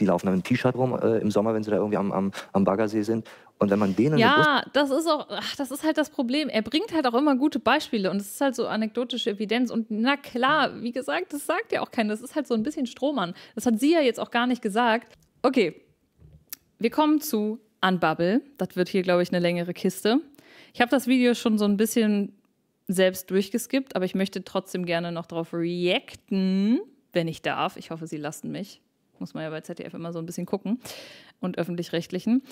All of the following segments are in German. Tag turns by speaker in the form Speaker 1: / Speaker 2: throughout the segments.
Speaker 1: die laufen dann im T-Shirt rum äh, im Sommer, wenn sie da irgendwie am, am, am Baggersee sind. Und wenn man denen
Speaker 2: ja, das ist auch, ach, das ist halt das Problem. Er bringt halt auch immer gute Beispiele und es ist halt so anekdotische Evidenz. Und na klar, wie gesagt, das sagt ja auch keiner. Das ist halt so ein bisschen Strohmann. Das hat sie ja jetzt auch gar nicht gesagt. Okay, wir kommen zu Unbubble. Das wird hier, glaube ich, eine längere Kiste. Ich habe das Video schon so ein bisschen selbst durchgeskippt, aber ich möchte trotzdem gerne noch darauf reacten, wenn ich darf. Ich hoffe, Sie lassen mich. Muss man ja bei ZDF immer so ein bisschen gucken. Und öffentlich-rechtlichen.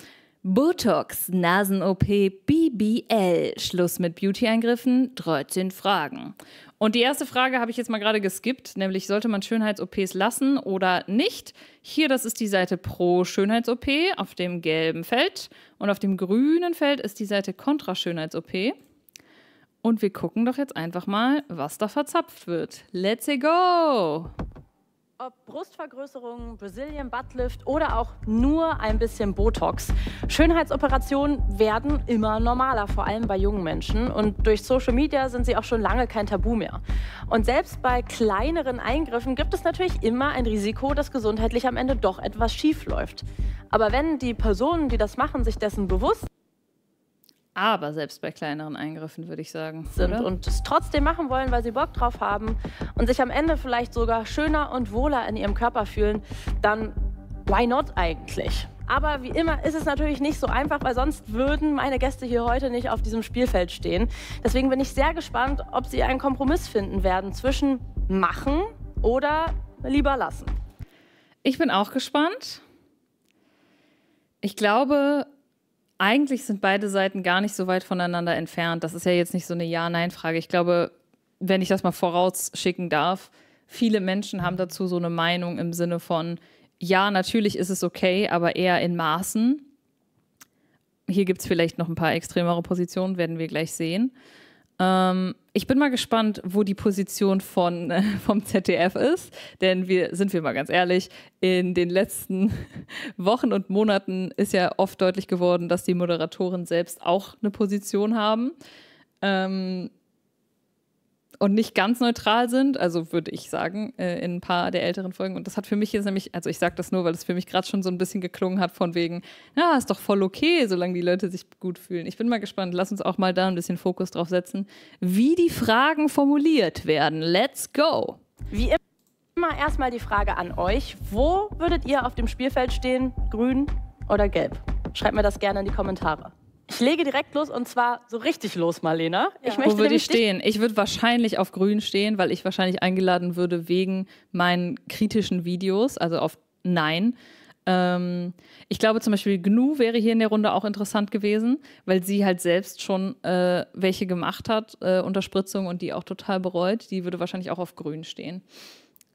Speaker 2: Botox, Nasen-OP, BBL, Schluss mit Beauty-Eingriffen, 13 Fragen. Und die erste Frage habe ich jetzt mal gerade geskippt, nämlich sollte man Schönheits-OPs lassen oder nicht? Hier, das ist die Seite pro Schönheits-OP auf dem gelben Feld und auf dem grünen Feld ist die Seite kontra Schönheits-OP. Und wir gucken doch jetzt einfach mal, was da verzapft wird. Let's go!
Speaker 3: Ob Brustvergrößerung, Brazilian Buttlift oder auch nur ein bisschen Botox. Schönheitsoperationen werden immer normaler, vor allem bei jungen Menschen. Und durch Social Media sind sie auch schon lange kein Tabu mehr. Und selbst bei kleineren Eingriffen gibt es natürlich immer ein Risiko, dass gesundheitlich am Ende doch etwas schief läuft. Aber wenn die Personen, die das machen, sich dessen bewusst
Speaker 2: aber selbst bei kleineren Eingriffen würde ich sagen.
Speaker 3: Sind oder? und es trotzdem machen wollen, weil sie Bock drauf haben und sich am Ende vielleicht sogar schöner und wohler in ihrem Körper fühlen, dann why not eigentlich? Aber wie immer ist es natürlich nicht so einfach, weil sonst würden meine Gäste hier heute nicht auf diesem Spielfeld stehen. Deswegen bin ich sehr gespannt, ob sie einen Kompromiss finden werden zwischen machen oder lieber lassen.
Speaker 2: Ich bin auch gespannt. Ich glaube, eigentlich sind beide Seiten gar nicht so weit voneinander entfernt. Das ist ja jetzt nicht so eine Ja-Nein-Frage. Ich glaube, wenn ich das mal vorausschicken darf, viele Menschen haben dazu so eine Meinung im Sinne von, ja, natürlich ist es okay, aber eher in Maßen. Hier gibt es vielleicht noch ein paar extremere Positionen, werden wir gleich sehen. Ähm, ich bin mal gespannt, wo die Position von, äh, vom ZDF ist, denn wir sind wir mal ganz ehrlich, in den letzten Wochen und Monaten ist ja oft deutlich geworden, dass die Moderatoren selbst auch eine Position haben. Ähm, und nicht ganz neutral sind, also würde ich sagen, äh, in ein paar der älteren Folgen. Und das hat für mich jetzt nämlich, also ich sage das nur, weil es für mich gerade schon so ein bisschen geklungen hat von wegen, ja, ist doch voll okay, solange die Leute sich gut fühlen. Ich bin mal gespannt, lass uns auch mal da ein bisschen Fokus drauf setzen, wie die Fragen formuliert werden. Let's go!
Speaker 3: Wie immer erstmal die Frage an euch, wo würdet ihr auf dem Spielfeld stehen, grün oder gelb? Schreibt mir das gerne in die Kommentare. Ich lege direkt los und zwar so richtig los, Marlena.
Speaker 2: Ich ja. Wo würde ich stehen? Ich würde wahrscheinlich auf grün stehen, weil ich wahrscheinlich eingeladen würde wegen meinen kritischen Videos, also auf Nein. Ähm, ich glaube zum Beispiel Gnu wäre hier in der Runde auch interessant gewesen, weil sie halt selbst schon äh, welche gemacht hat, äh, Unterspritzung und die auch total bereut. Die würde wahrscheinlich auch auf grün stehen.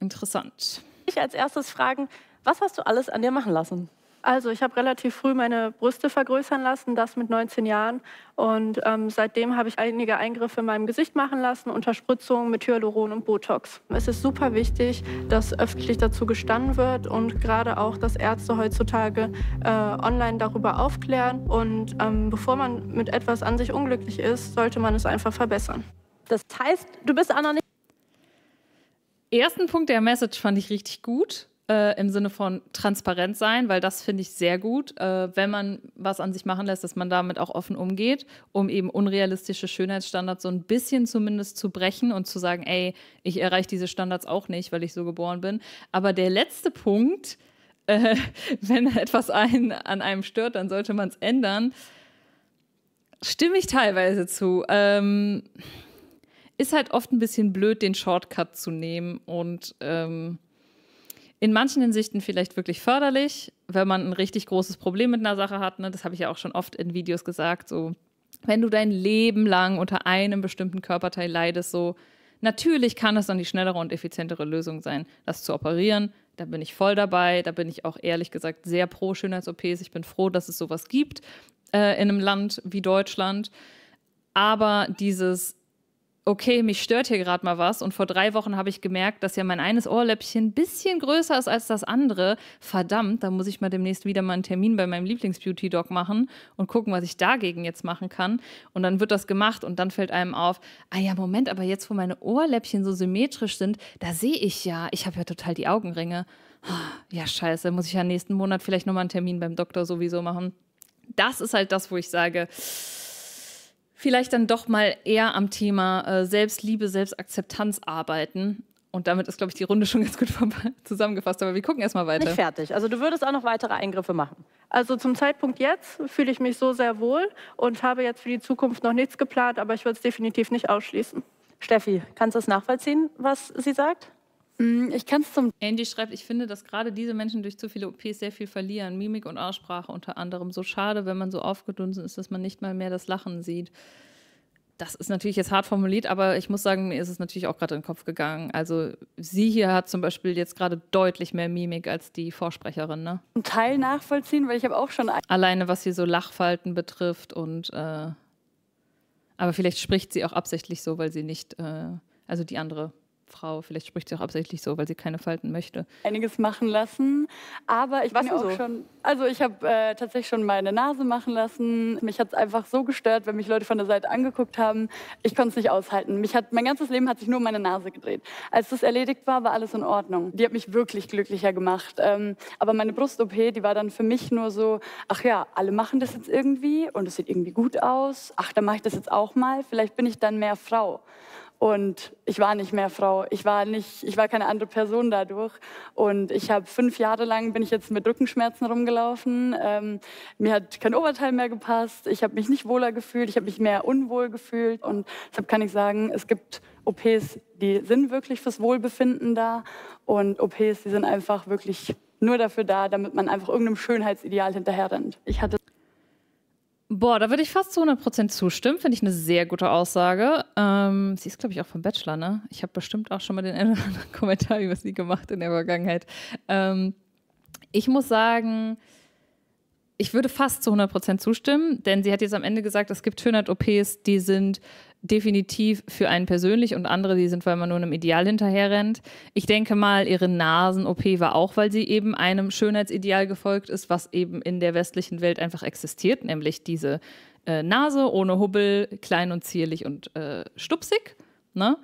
Speaker 2: Interessant.
Speaker 3: Ich als erstes fragen, was hast du alles an dir machen lassen?
Speaker 4: Also ich habe relativ früh meine Brüste vergrößern lassen, das mit 19 Jahren. Und ähm, seitdem habe ich einige Eingriffe in meinem Gesicht machen lassen, Unterspritzungen mit Hyaluron und Botox. Es ist super wichtig, dass öffentlich dazu gestanden wird und gerade auch, dass Ärzte heutzutage äh, online darüber aufklären. Und ähm, bevor man mit etwas an sich unglücklich ist, sollte man es einfach verbessern.
Speaker 3: Das heißt, du bist auch noch nicht...
Speaker 2: Ersten Punkt der Message fand ich richtig gut äh, im Sinne von transparent sein, weil das finde ich sehr gut, äh, wenn man was an sich machen lässt, dass man damit auch offen umgeht, um eben unrealistische Schönheitsstandards so ein bisschen zumindest zu brechen und zu sagen, ey, ich erreiche diese Standards auch nicht, weil ich so geboren bin. Aber der letzte Punkt, äh, wenn etwas einen, an einem stört, dann sollte man es ändern. Stimme ich teilweise zu. Ähm, ist halt oft ein bisschen blöd, den Shortcut zu nehmen und ähm, in manchen Hinsichten vielleicht wirklich förderlich, wenn man ein richtig großes Problem mit einer Sache hat. Ne? Das habe ich ja auch schon oft in Videos gesagt. So, wenn du dein Leben lang unter einem bestimmten Körperteil leidest, so natürlich kann es dann die schnellere und effizientere Lösung sein, das zu operieren. Da bin ich voll dabei. Da bin ich auch ehrlich gesagt sehr pro Schönheits-OPs. Ich bin froh, dass es sowas gibt äh, in einem Land wie Deutschland. Aber dieses okay, mich stört hier gerade mal was. Und vor drei Wochen habe ich gemerkt, dass ja mein eines Ohrläppchen ein bisschen größer ist als das andere. Verdammt, da muss ich mal demnächst wieder mal einen Termin bei meinem Lieblings-Beauty-Doc machen und gucken, was ich dagegen jetzt machen kann. Und dann wird das gemacht und dann fällt einem auf, ah ja, Moment, aber jetzt, wo meine Ohrläppchen so symmetrisch sind, da sehe ich ja, ich habe ja total die Augenringe. ja, scheiße, muss ich ja nächsten Monat vielleicht nochmal einen Termin beim Doktor sowieso machen. Das ist halt das, wo ich sage, vielleicht dann doch mal eher am Thema äh, Selbstliebe, Selbstakzeptanz arbeiten. Und damit ist, glaube ich, die Runde schon ganz gut zusammengefasst. Aber wir gucken erstmal weiter.
Speaker 3: Nicht fertig. Also du würdest auch noch weitere Eingriffe machen.
Speaker 4: Also zum Zeitpunkt jetzt fühle ich mich so sehr wohl und habe jetzt für die Zukunft noch nichts geplant, aber ich würde es definitiv nicht ausschließen.
Speaker 3: Steffi, kannst du es nachvollziehen, was sie sagt?
Speaker 2: Mm, ich kann es zum. Andy schreibt, ich finde, dass gerade diese Menschen durch zu viele OPs sehr viel verlieren. Mimik und Aussprache unter anderem. So schade, wenn man so aufgedunsen ist, dass man nicht mal mehr das Lachen sieht. Das ist natürlich jetzt hart formuliert, aber ich muss sagen, mir ist es natürlich auch gerade in den Kopf gegangen. Also sie hier hat zum Beispiel jetzt gerade deutlich mehr Mimik als die Vorsprecherin, ne?
Speaker 5: Ein Teil nachvollziehen, weil ich habe auch schon...
Speaker 2: Alleine was hier so Lachfalten betrifft und... Äh, aber vielleicht spricht sie auch absichtlich so, weil sie nicht... Äh, also die andere Frau, vielleicht spricht sie auch absichtlich so, weil sie keine Falten möchte.
Speaker 5: Einiges machen lassen, aber ich Was bin auch so? schon, also ich habe äh, tatsächlich schon meine Nase machen lassen. Mich hat es einfach so gestört, wenn mich Leute von der Seite angeguckt haben. Ich konnte es nicht aushalten. Mich hat, mein ganzes Leben hat sich nur um meine Nase gedreht. Als das erledigt war, war alles in Ordnung. Die hat mich wirklich glücklicher gemacht. Ähm, aber meine Brust-OP, die war dann für mich nur so, ach ja, alle machen das jetzt irgendwie und es sieht irgendwie gut aus. Ach, dann mache ich das jetzt auch mal. Vielleicht bin ich dann mehr Frau. Und ich war nicht mehr Frau. Ich war nicht, ich war keine andere Person dadurch. Und ich habe fünf Jahre lang bin ich jetzt mit Rückenschmerzen rumgelaufen. Ähm, mir hat kein Oberteil mehr gepasst. Ich habe mich nicht wohler gefühlt. Ich habe mich mehr unwohl gefühlt. Und deshalb kann ich sagen, es gibt OPs, die sind wirklich fürs Wohlbefinden da. Und OPs, die sind einfach wirklich nur dafür da, damit man einfach irgendeinem Schönheitsideal hinterherrennt. Ich hatte
Speaker 2: Boah, da würde ich fast zu 100% zustimmen. Finde ich eine sehr gute Aussage. Ähm, sie ist, glaube ich, auch vom Bachelor, ne? Ich habe bestimmt auch schon mal den einen oder anderen Kommentar über sie gemacht in der Vergangenheit. Ähm, ich muss sagen, ich würde fast zu 100% zustimmen, denn sie hat jetzt am Ende gesagt, es gibt 100 OPs, die sind definitiv für einen persönlich und andere, die sind, weil man nur einem Ideal hinterherrennt. Ich denke mal, ihre Nasen-OP war auch, weil sie eben einem Schönheitsideal gefolgt ist, was eben in der westlichen Welt einfach existiert, nämlich diese äh, Nase ohne Hubbel, klein und zierlich und äh, stupsig. Ne?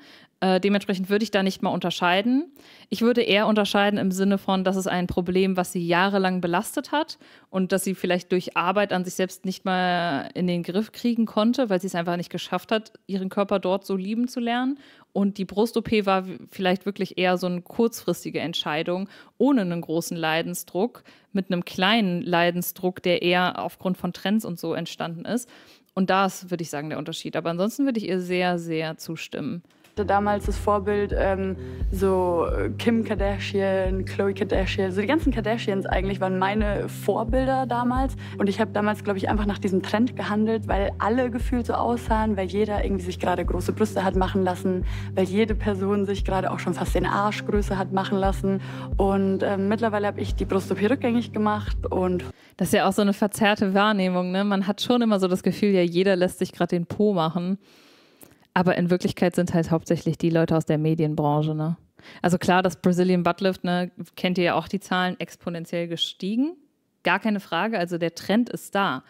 Speaker 2: Äh, dementsprechend würde ich da nicht mal unterscheiden. Ich würde eher unterscheiden im Sinne von, dass es ein Problem, was sie jahrelang belastet hat und dass sie vielleicht durch Arbeit an sich selbst nicht mal in den Griff kriegen konnte, weil sie es einfach nicht geschafft hat, ihren Körper dort so lieben zu lernen. Und die Brust-OP war vielleicht wirklich eher so eine kurzfristige Entscheidung, ohne einen großen Leidensdruck, mit einem kleinen Leidensdruck, der eher aufgrund von Trends und so entstanden ist. Und das würde ich sagen, der Unterschied. Aber ansonsten würde ich ihr sehr, sehr zustimmen
Speaker 5: damals das Vorbild ähm, so Kim Kardashian, Khloe Kardashian, so die ganzen Kardashians eigentlich waren meine Vorbilder damals. Und ich habe damals, glaube ich, einfach nach diesem Trend gehandelt, weil alle gefühlt so aussahen, weil jeder irgendwie sich gerade große Brüste hat machen lassen, weil jede Person sich gerade auch schon fast den Arsch größer hat machen lassen. Und ähm, mittlerweile habe ich die Brust-OP rückgängig gemacht und
Speaker 2: das ist ja auch so eine verzerrte Wahrnehmung. Ne? Man hat schon immer so das Gefühl, ja, jeder lässt sich gerade den Po machen. Aber in Wirklichkeit sind halt hauptsächlich die Leute aus der Medienbranche, ne? Also klar, das Brazilian Buttlift, ne, kennt ihr ja auch die Zahlen, exponentiell gestiegen. Gar keine Frage. Also der Trend ist da.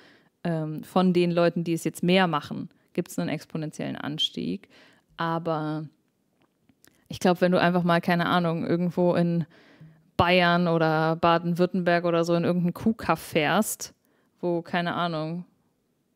Speaker 2: Ähm, von den Leuten, die es jetzt mehr machen, gibt es einen exponentiellen Anstieg. Aber ich glaube, wenn du einfach mal, keine Ahnung, irgendwo in Bayern oder Baden-Württemberg oder so in irgendeinen Kuhkaff fährst, wo, keine Ahnung,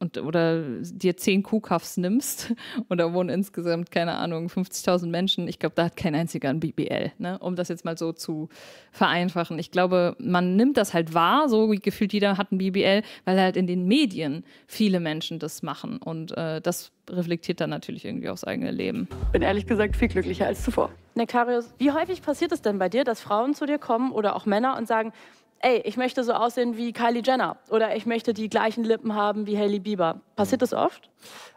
Speaker 2: und, oder dir zehn Kuhkaffs nimmst und da wohnen insgesamt, keine Ahnung, 50.000 Menschen, ich glaube, da hat kein einziger ein BBL, ne? um das jetzt mal so zu vereinfachen. Ich glaube, man nimmt das halt wahr, so wie gefühlt jeder hat ein BBL, weil halt in den Medien viele Menschen das machen und äh, das reflektiert dann natürlich irgendwie aufs eigene Leben.
Speaker 5: Bin ehrlich gesagt viel glücklicher als zuvor.
Speaker 3: Nekarius, wie häufig passiert es denn bei dir, dass Frauen zu dir kommen oder auch Männer und sagen, ey, ich möchte so aussehen wie Kylie Jenner oder ich möchte die gleichen Lippen haben wie Hailey Bieber. Passiert das oft?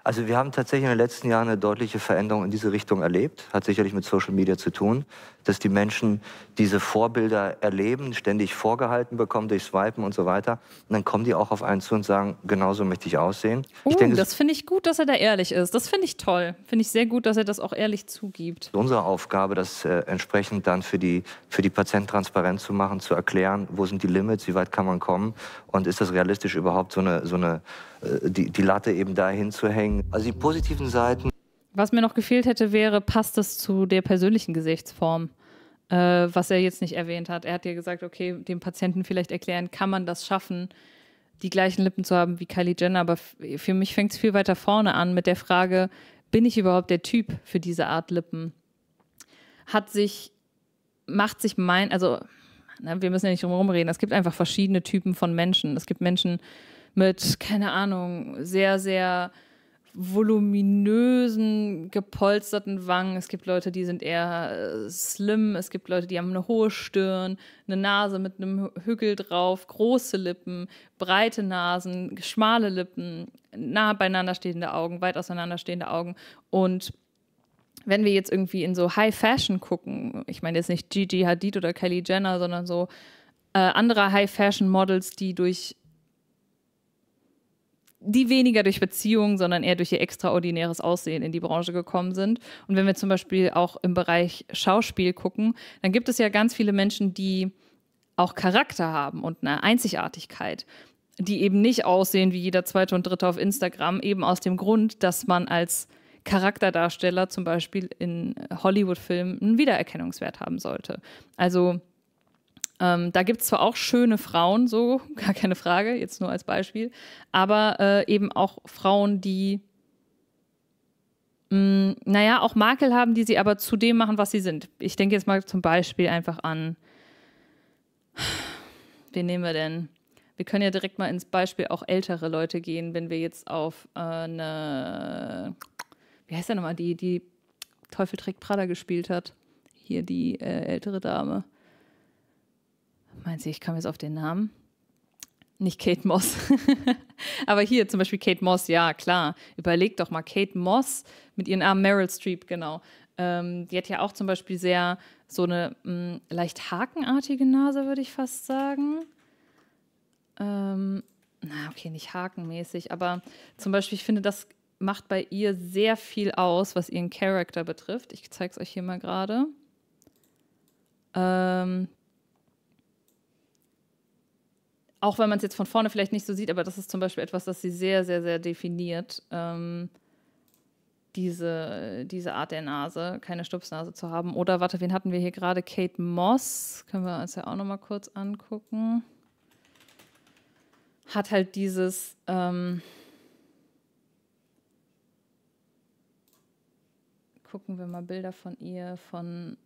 Speaker 1: Also wir haben tatsächlich in den letzten Jahren eine deutliche Veränderung in diese Richtung erlebt. Hat sicherlich mit Social Media zu tun, dass die Menschen diese Vorbilder erleben, ständig vorgehalten bekommen durch Swipen und so weiter. Und dann kommen die auch auf einen zu und sagen, genauso möchte ich aussehen.
Speaker 2: Uh,
Speaker 1: ich
Speaker 2: denke, das finde ich gut, dass er da ehrlich ist. Das finde ich toll. Finde ich sehr gut, dass er das auch ehrlich zugibt.
Speaker 1: Unsere Aufgabe, das äh, entsprechend dann für die, für die Patienten transparent zu machen, zu erklären, wo sind die Limits, wie weit kann man kommen und ist das realistisch überhaupt so eine, so eine die, die Latte eben dahin zu hängen. Also die positiven Seiten.
Speaker 2: Was mir noch gefehlt hätte, wäre, passt das zu der persönlichen Gesichtsform? äh, was er jetzt nicht erwähnt hat. Er hat ja gesagt, okay, dem Patienten vielleicht erklären, kann man das schaffen, die gleichen Lippen zu haben wie Kylie Jenner. Aber für mich fängt es viel weiter vorne an mit der Frage, bin ich überhaupt der Typ für diese Art Lippen? Hat sich, macht sich mein, also ne, wir müssen ja nicht drum herum reden, es gibt einfach verschiedene Typen von Menschen. Es gibt Menschen mit, keine Ahnung, sehr, sehr voluminösen, gepolsterten Wangen. Es gibt Leute, die sind eher äh, slim. Es gibt Leute, die haben eine hohe Stirn, eine Nase mit einem Hügel drauf, große Lippen, breite Nasen, schmale Lippen, nah beieinander stehende Augen, weit auseinander stehende Augen. Und wenn wir jetzt irgendwie in so High Fashion gucken, ich meine jetzt nicht Gigi Hadid oder Kylie Jenner, sondern so äh, andere High Fashion Models, die durch die weniger durch Beziehungen, sondern eher durch ihr extraordinäres Aussehen in die Branche gekommen sind. Und wenn wir zum Beispiel auch im Bereich Schauspiel gucken, dann gibt es ja ganz viele Menschen, die auch Charakter haben und eine Einzigartigkeit, die eben nicht aussehen wie jeder zweite und dritte auf Instagram, eben aus dem Grund, dass man als Charakterdarsteller zum Beispiel in Hollywood-Filmen einen Wiedererkennungswert haben sollte. Also ähm, da gibt es zwar auch schöne Frauen, so, gar keine Frage, jetzt nur als Beispiel, aber äh, eben auch Frauen, die, mh, mm, naja, auch Makel haben, die sie aber zu dem machen, was sie sind. Ich denke jetzt mal zum Beispiel einfach an, wen nehmen wir denn? Wir können ja direkt mal ins Beispiel auch ältere Leute gehen, wenn wir jetzt auf äh, eine, wie heißt der nochmal, die, die Teufel trägt Prada gespielt hat. Hier die äh, ältere Dame. Meint sie, ich komme jetzt auf den Namen? Nicht Kate Moss. Aber hier zum Beispiel Kate Moss, ja, klar. Überleg doch mal, Kate Moss mit ihren Armen Meryl Streep, genau. Ähm, die hat ja auch zum Beispiel sehr so eine mh, mm, leicht hakenartige Nase, würde ich fast sagen. Ähm, na, okay, nicht hakenmäßig, aber zum Beispiel, ich finde, das macht bei ihr sehr viel aus, was ihren Charakter betrifft. Ich zeige es euch hier mal gerade. Ähm, auch wenn man es jetzt von vorne vielleicht nicht so sieht, aber das ist zum Beispiel etwas, das sie sehr, sehr, sehr definiert. Ähm, diese, diese Art der Nase, keine Stupsnase zu haben. Oder warte, wen hatten wir hier gerade? Kate Moss, können wir uns ja auch noch mal kurz angucken. Hat halt dieses ähm, gucken wir mal Bilder von ihr von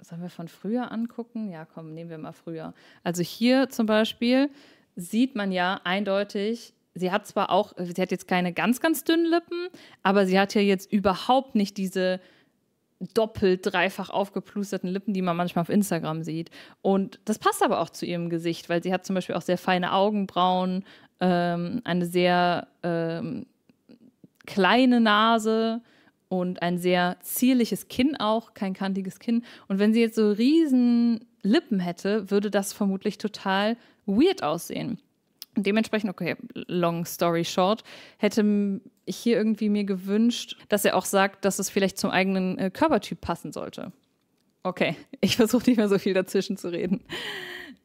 Speaker 2: sollen wir von früher angucken? Ja, komm, nehmen wir mal früher. Also hier zum Beispiel sieht man ja eindeutig, sie hat zwar auch, sie hat jetzt keine ganz, ganz dünnen Lippen, aber sie hat ja jetzt überhaupt nicht diese doppelt, dreifach aufgeplusterten Lippen, die man manchmal auf Instagram sieht. Und das passt aber auch zu ihrem Gesicht, weil sie hat zum Beispiel auch sehr feine Augenbrauen, ähm, eine sehr ähm, kleine Nase und ein sehr zierliches Kinn auch, kein kantiges Kinn. Und wenn sie jetzt so riesen Lippen hätte, würde das vermutlich total weird aussehen. Und dementsprechend, okay, long story short, hätte ich hier irgendwie mir gewünscht, dass er auch sagt, dass es vielleicht zum eigenen äh, Körpertyp passen sollte. Okay, ich versuche nicht mehr so viel dazwischen zu reden.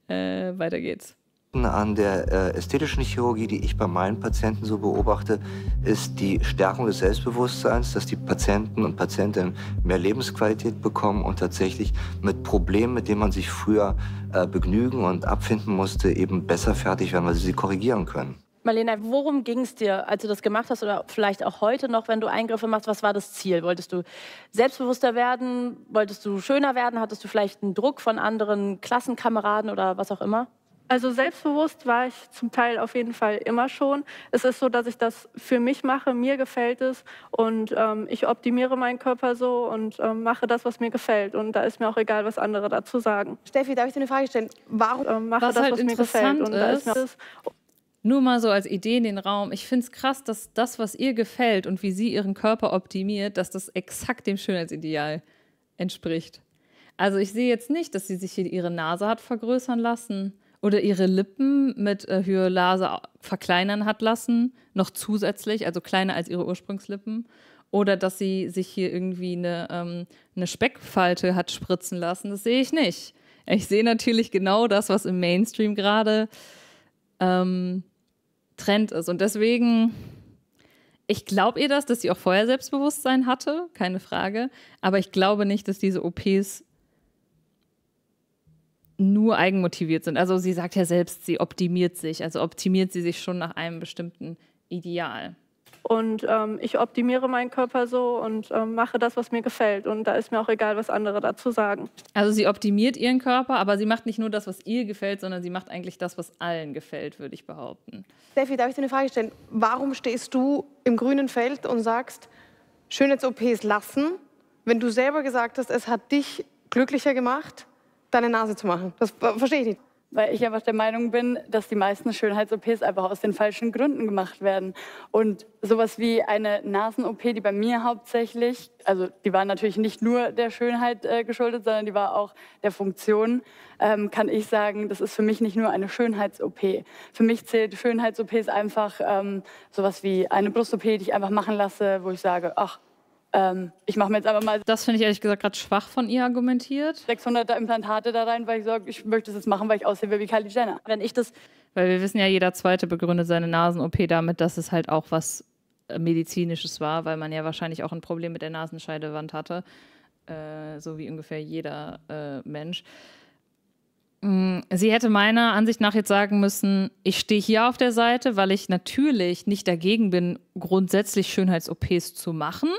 Speaker 2: Äh, weiter geht's
Speaker 1: an der äh, ästhetischen Chirurgie, die ich bei meinen Patienten so beobachte, ist die Stärkung des Selbstbewusstseins, dass die Patienten und Patientinnen mehr Lebensqualität bekommen und tatsächlich mit Problemen, mit denen man sich früher äh, begnügen und abfinden musste, eben besser fertig werden, weil sie sie korrigieren können.
Speaker 3: Marlene, worum ging es dir, als du das gemacht hast oder vielleicht auch heute noch, wenn du Eingriffe machst? Was war das Ziel? Wolltest du selbstbewusster werden? Wolltest du schöner werden? Hattest du vielleicht einen Druck von anderen Klassenkameraden oder was auch immer?
Speaker 4: Also selbstbewusst war ich zum Teil auf jeden Fall immer schon. Es ist so, dass ich das für mich mache, mir gefällt es und ähm, ich optimiere meinen Körper so und ähm, mache das, was mir gefällt. Und da ist mir auch egal, was andere dazu sagen.
Speaker 3: Steffi, darf ich dir eine Frage stellen?
Speaker 2: Warum ähm, mache was das, halt was mir gefällt? Und da ist mir nur mal so als Idee in den Raum. Ich finde es krass, dass das, was ihr gefällt und wie sie ihren Körper optimiert, dass das exakt dem Schönheitsideal entspricht. Also ich sehe jetzt nicht, dass sie sich hier ihre Nase hat vergrößern lassen oder ihre Lippen mit äh, Hyolase verkleinern hat lassen, noch zusätzlich, also kleiner als ihre Ursprungslippen. Oder dass sie sich hier irgendwie eine, ähm, eine Speckfalte hat spritzen lassen. Das sehe ich nicht. Ich sehe natürlich genau das, was im Mainstream gerade ähm, Trend ist. Und deswegen, ich glaube ihr das, dass sie auch vorher Selbstbewusstsein hatte, keine Frage. Aber ich glaube nicht, dass diese OPs nur eigenmotiviert sind. Also sie sagt ja selbst, sie optimiert sich, also optimiert sie sich schon nach einem bestimmten Ideal.
Speaker 4: Und ähm, ich optimiere meinen Körper so und ähm, mache das, was mir gefällt. Und da ist mir auch egal, was andere dazu sagen.
Speaker 2: Also sie optimiert ihren Körper, aber sie macht nicht nur das, was ihr gefällt, sondern sie macht eigentlich das, was allen gefällt, würde ich behaupten.
Speaker 6: Steffi, darf ich dir eine Frage stellen? Warum stehst du im grünen Feld und sagst, Schönheits-OPs lassen, wenn du selber gesagt hast, es hat dich glücklicher gemacht, deine Nase zu machen? Das verstehe ich nicht
Speaker 5: weil ich einfach der Meinung bin, dass die meisten Schönheits-OPs einfach aus den falschen Gründen gemacht werden. Und sowas wie eine Nasen-OP, die bei mir hauptsächlich, also die war natürlich nicht nur der Schönheit äh, geschuldet, sondern die war auch der Funktion, ähm, kann ich sagen, das ist für mich nicht nur eine Schönheits-OP. Für mich zählt Schönheits-OPs einfach ähm, sowas wie eine Brust-OP, die ich einfach machen lasse, wo ich sage, ach, ähm, ich mache mir jetzt einfach mal.
Speaker 2: Das finde ich ehrlich gesagt gerade schwach von ihr argumentiert.
Speaker 5: 600 Implantate da rein, weil ich sage, ich möchte das jetzt machen, weil ich aussehe wie Kylie Jenner.
Speaker 2: Wenn ich das. Weil wir wissen ja, jeder Zweite begründet seine Nasen-OP damit, dass es halt auch was äh, Medizinisches war, weil man ja wahrscheinlich auch ein Problem mit der Nasenscheidewand hatte. Äh, so wie ungefähr jeder äh, Mensch. Mm, sie hätte meiner Ansicht nach jetzt sagen müssen, ich stehe hier auf der Seite, weil ich natürlich nicht dagegen bin, grundsätzlich Schönheits-OPs zu machen.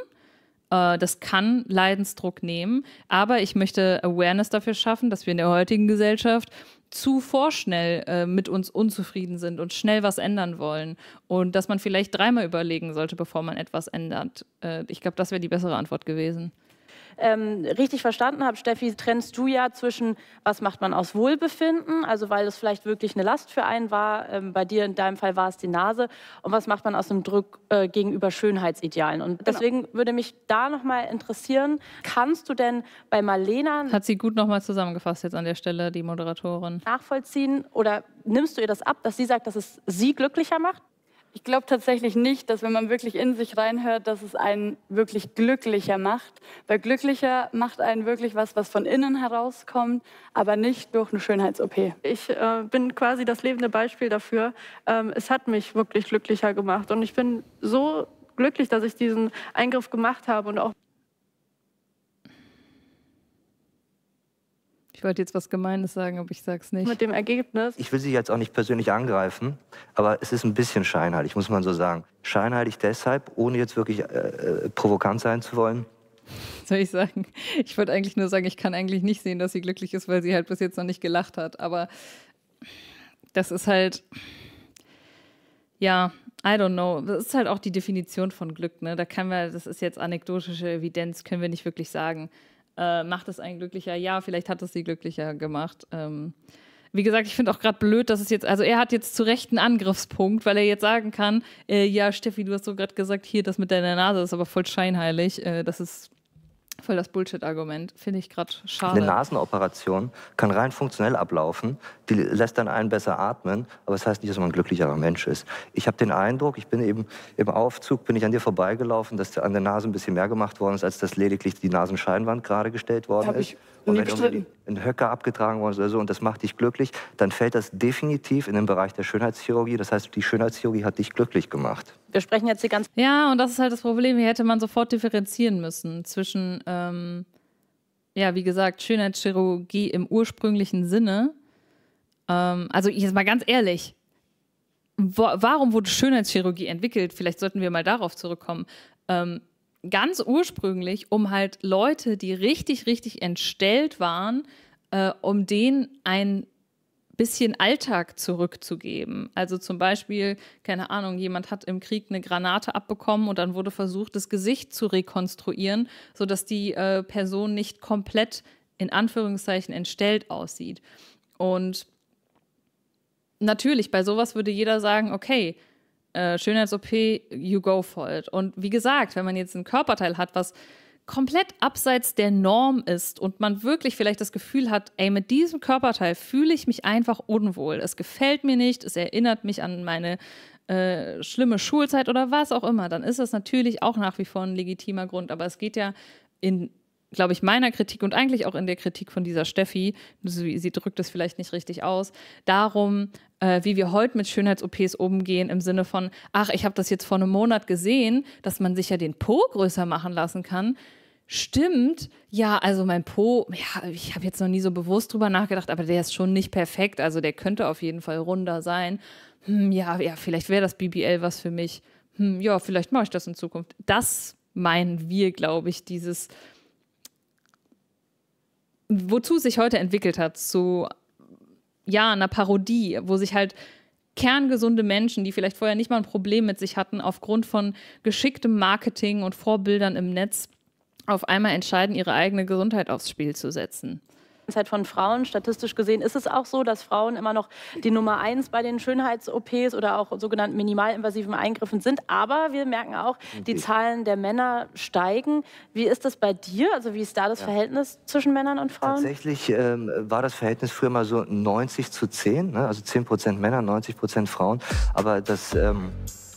Speaker 2: Äh, das kann Leidensdruck nehmen, aber ich möchte Awareness dafür schaffen, dass wir in der heutigen Gesellschaft zu vorschnell äh, mit uns unzufrieden sind und schnell was ändern wollen und dass man vielleicht dreimal überlegen sollte, bevor man etwas ändert. Äh, ich glaube, das wäre die bessere Antwort gewesen
Speaker 3: ähm, richtig verstanden habe, Steffi, trennst du ja zwischen, was macht man aus Wohlbefinden, also weil es vielleicht wirklich eine Last für einen war, ähm, bei dir in deinem Fall war es die Nase, und was macht man aus dem Druck äh, gegenüber Schönheitsidealen. Und genau. deswegen genau. würde mich da nochmal interessieren, kannst du denn bei Marlena...
Speaker 2: Hat sie gut nochmal zusammengefasst jetzt an der Stelle, die Moderatorin.
Speaker 3: ...nachvollziehen oder nimmst du ihr das ab, dass sie sagt, dass es sie glücklicher macht?
Speaker 5: Ich glaube tatsächlich nicht, dass wenn man wirklich in sich reinhört, dass es einen wirklich glücklicher macht. Weil glücklicher macht einen wirklich was, was von innen herauskommt, aber nicht durch eine Schönheits-OP.
Speaker 4: Ich äh, bin quasi das lebende Beispiel dafür. Ähm, es hat mich wirklich glücklicher gemacht und ich bin so glücklich, dass ich diesen Eingriff gemacht habe und auch
Speaker 2: Ich wollte jetzt was Gemeines sagen, aber ich sag's nicht.
Speaker 4: Mit dem Ergebnis.
Speaker 1: Ich will Sie jetzt auch nicht persönlich angreifen, aber es ist ein bisschen scheinheilig, muss man so sagen. Scheinheilig deshalb, ohne jetzt wirklich äh, äh, provokant sein zu wollen.
Speaker 2: Soll ich sagen? Ich wollte eigentlich nur sagen, ich kann eigentlich nicht sehen, dass sie glücklich ist, weil sie halt bis jetzt noch nicht gelacht hat. Aber das ist halt, ja, I don't know. Das ist halt auch die Definition von Glück. Ne? Da kann man, das ist jetzt anekdotische Evidenz, können wir nicht wirklich sagen äh, macht es einen glücklicher? Ja, vielleicht hat es sie glücklicher gemacht. Ähm, wie gesagt, ich finde auch gerade blöd, dass es jetzt, also er hat jetzt zu Recht einen Angriffspunkt, weil er jetzt sagen kann, äh, ja, Steffi, du hast so gerade gesagt, hier, das mit deiner Nase ist aber voll scheinheilig. Äh, das ist Voll das Bullshit-Argument, finde ich gerade schade.
Speaker 1: Eine Nasenoperation kann rein funktionell ablaufen, die lässt dann einen besser atmen, aber das heißt nicht, dass man ein glücklicherer Mensch ist. Ich habe den Eindruck, ich bin eben im Aufzug, bin ich an dir vorbeigelaufen, dass an der Nase ein bisschen mehr gemacht worden ist, als dass lediglich die Nasenscheinwand gerade gestellt worden ist. Und wenn irgendwie ein Höcker abgetragen worden ist oder so und das macht dich glücklich, dann fällt das definitiv in den Bereich der Schönheitschirurgie. Das heißt, die Schönheitschirurgie hat dich glücklich gemacht.
Speaker 3: Wir sprechen jetzt hier ganz.
Speaker 2: Ja, und das ist halt das Problem. Hier hätte man sofort differenzieren müssen zwischen, ähm, ja, wie gesagt, Schönheitschirurgie im ursprünglichen Sinne. Ähm, also jetzt mal ganz ehrlich, warum wurde Schönheitschirurgie entwickelt? Vielleicht sollten wir mal darauf zurückkommen. Ähm, ganz ursprünglich, um halt Leute, die richtig, richtig entstellt waren, äh, um denen ein bisschen Alltag zurückzugeben. Also zum Beispiel, keine Ahnung, jemand hat im Krieg eine Granate abbekommen und dann wurde versucht, das Gesicht zu rekonstruieren, sodass die äh, Person nicht komplett in Anführungszeichen entstellt aussieht. Und natürlich, bei sowas würde jeder sagen, okay, äh, Schönheits-OP, you go for it. Und wie gesagt, wenn man jetzt ein Körperteil hat, was komplett abseits der Norm ist und man wirklich vielleicht das Gefühl hat, ey, mit diesem Körperteil fühle ich mich einfach unwohl. Es gefällt mir nicht, es erinnert mich an meine äh, schlimme Schulzeit oder was auch immer, dann ist das natürlich auch nach wie vor ein legitimer Grund. Aber es geht ja in glaube ich, meiner Kritik und eigentlich auch in der Kritik von dieser Steffi, sie, sie drückt es vielleicht nicht richtig aus, darum, äh, wie wir heute mit Schönheits-OPs umgehen, im Sinne von, ach, ich habe das jetzt vor einem Monat gesehen, dass man sich ja den Po größer machen lassen kann. Stimmt, ja, also mein Po, ja, ich habe jetzt noch nie so bewusst drüber nachgedacht, aber der ist schon nicht perfekt, also der könnte auf jeden Fall runder sein. Hm, ja, ja, vielleicht wäre das BBL was für mich. Hm, ja, vielleicht mache ich das in Zukunft. Das meinen wir, glaube ich, dieses, wozu sich heute entwickelt hat, zu, ja, einer Parodie, wo sich halt kerngesunde Menschen, die vielleicht vorher nicht mal ein Problem mit sich hatten, aufgrund von geschicktem Marketing und Vorbildern im Netz auf einmal entscheiden, ihre eigene Gesundheit aufs Spiel zu setzen.
Speaker 3: Zeit von Frauen. Statistisch gesehen ist es auch so, dass Frauen immer noch die Nummer eins bei den Schönheits-OPs oder auch sogenannten minimalinvasiven Eingriffen sind. Aber wir merken auch, die Zahlen der Männer steigen. Wie ist das bei dir? Also wie ist da das ja. Verhältnis zwischen Männern und Frauen?
Speaker 1: Tatsächlich ähm, war das Verhältnis früher mal so 90 zu 10, ne? also 10 Prozent Männer, 90 Prozent Frauen. Aber das ähm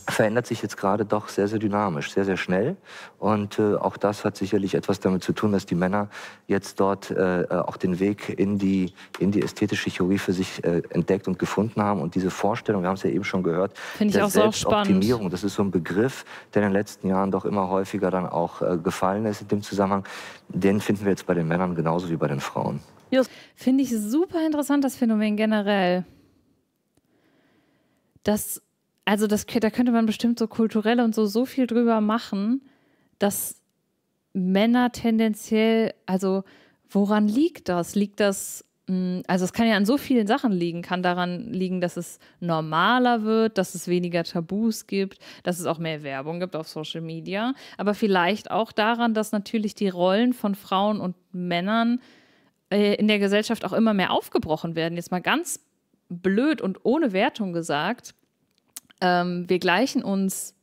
Speaker 1: verändert sich jetzt gerade doch sehr, sehr dynamisch, sehr, sehr schnell. Und äh, auch das hat sicherlich etwas damit zu tun, dass die Männer jetzt dort äh, auch den Weg in die, in die ästhetische Chirurgie für sich äh, entdeckt und gefunden haben. Und diese Vorstellung, wir haben es ja eben schon gehört,
Speaker 2: Finde der Selbstoptimierung,
Speaker 1: das ist so ein Begriff, der in den letzten Jahren doch immer häufiger dann auch äh, gefallen ist in dem Zusammenhang. Den finden wir jetzt bei den Männern genauso wie bei den Frauen.
Speaker 2: Finde ich super interessant, das Phänomen generell. Das also das, da könnte man bestimmt so kulturell und so, so viel drüber machen, dass Männer tendenziell, also woran liegt das? Liegt das, hm, also es kann ja an so vielen Sachen liegen, kann daran liegen, dass es normaler wird, dass es weniger Tabus gibt, dass es auch mehr Werbung gibt auf Social Media, aber vielleicht auch daran, dass natürlich die Rollen von Frauen und Männern äh, in der Gesellschaft auch immer mehr aufgebrochen werden. Jetzt mal ganz blöd und ohne Wertung gesagt, ähm, wir gleichen uns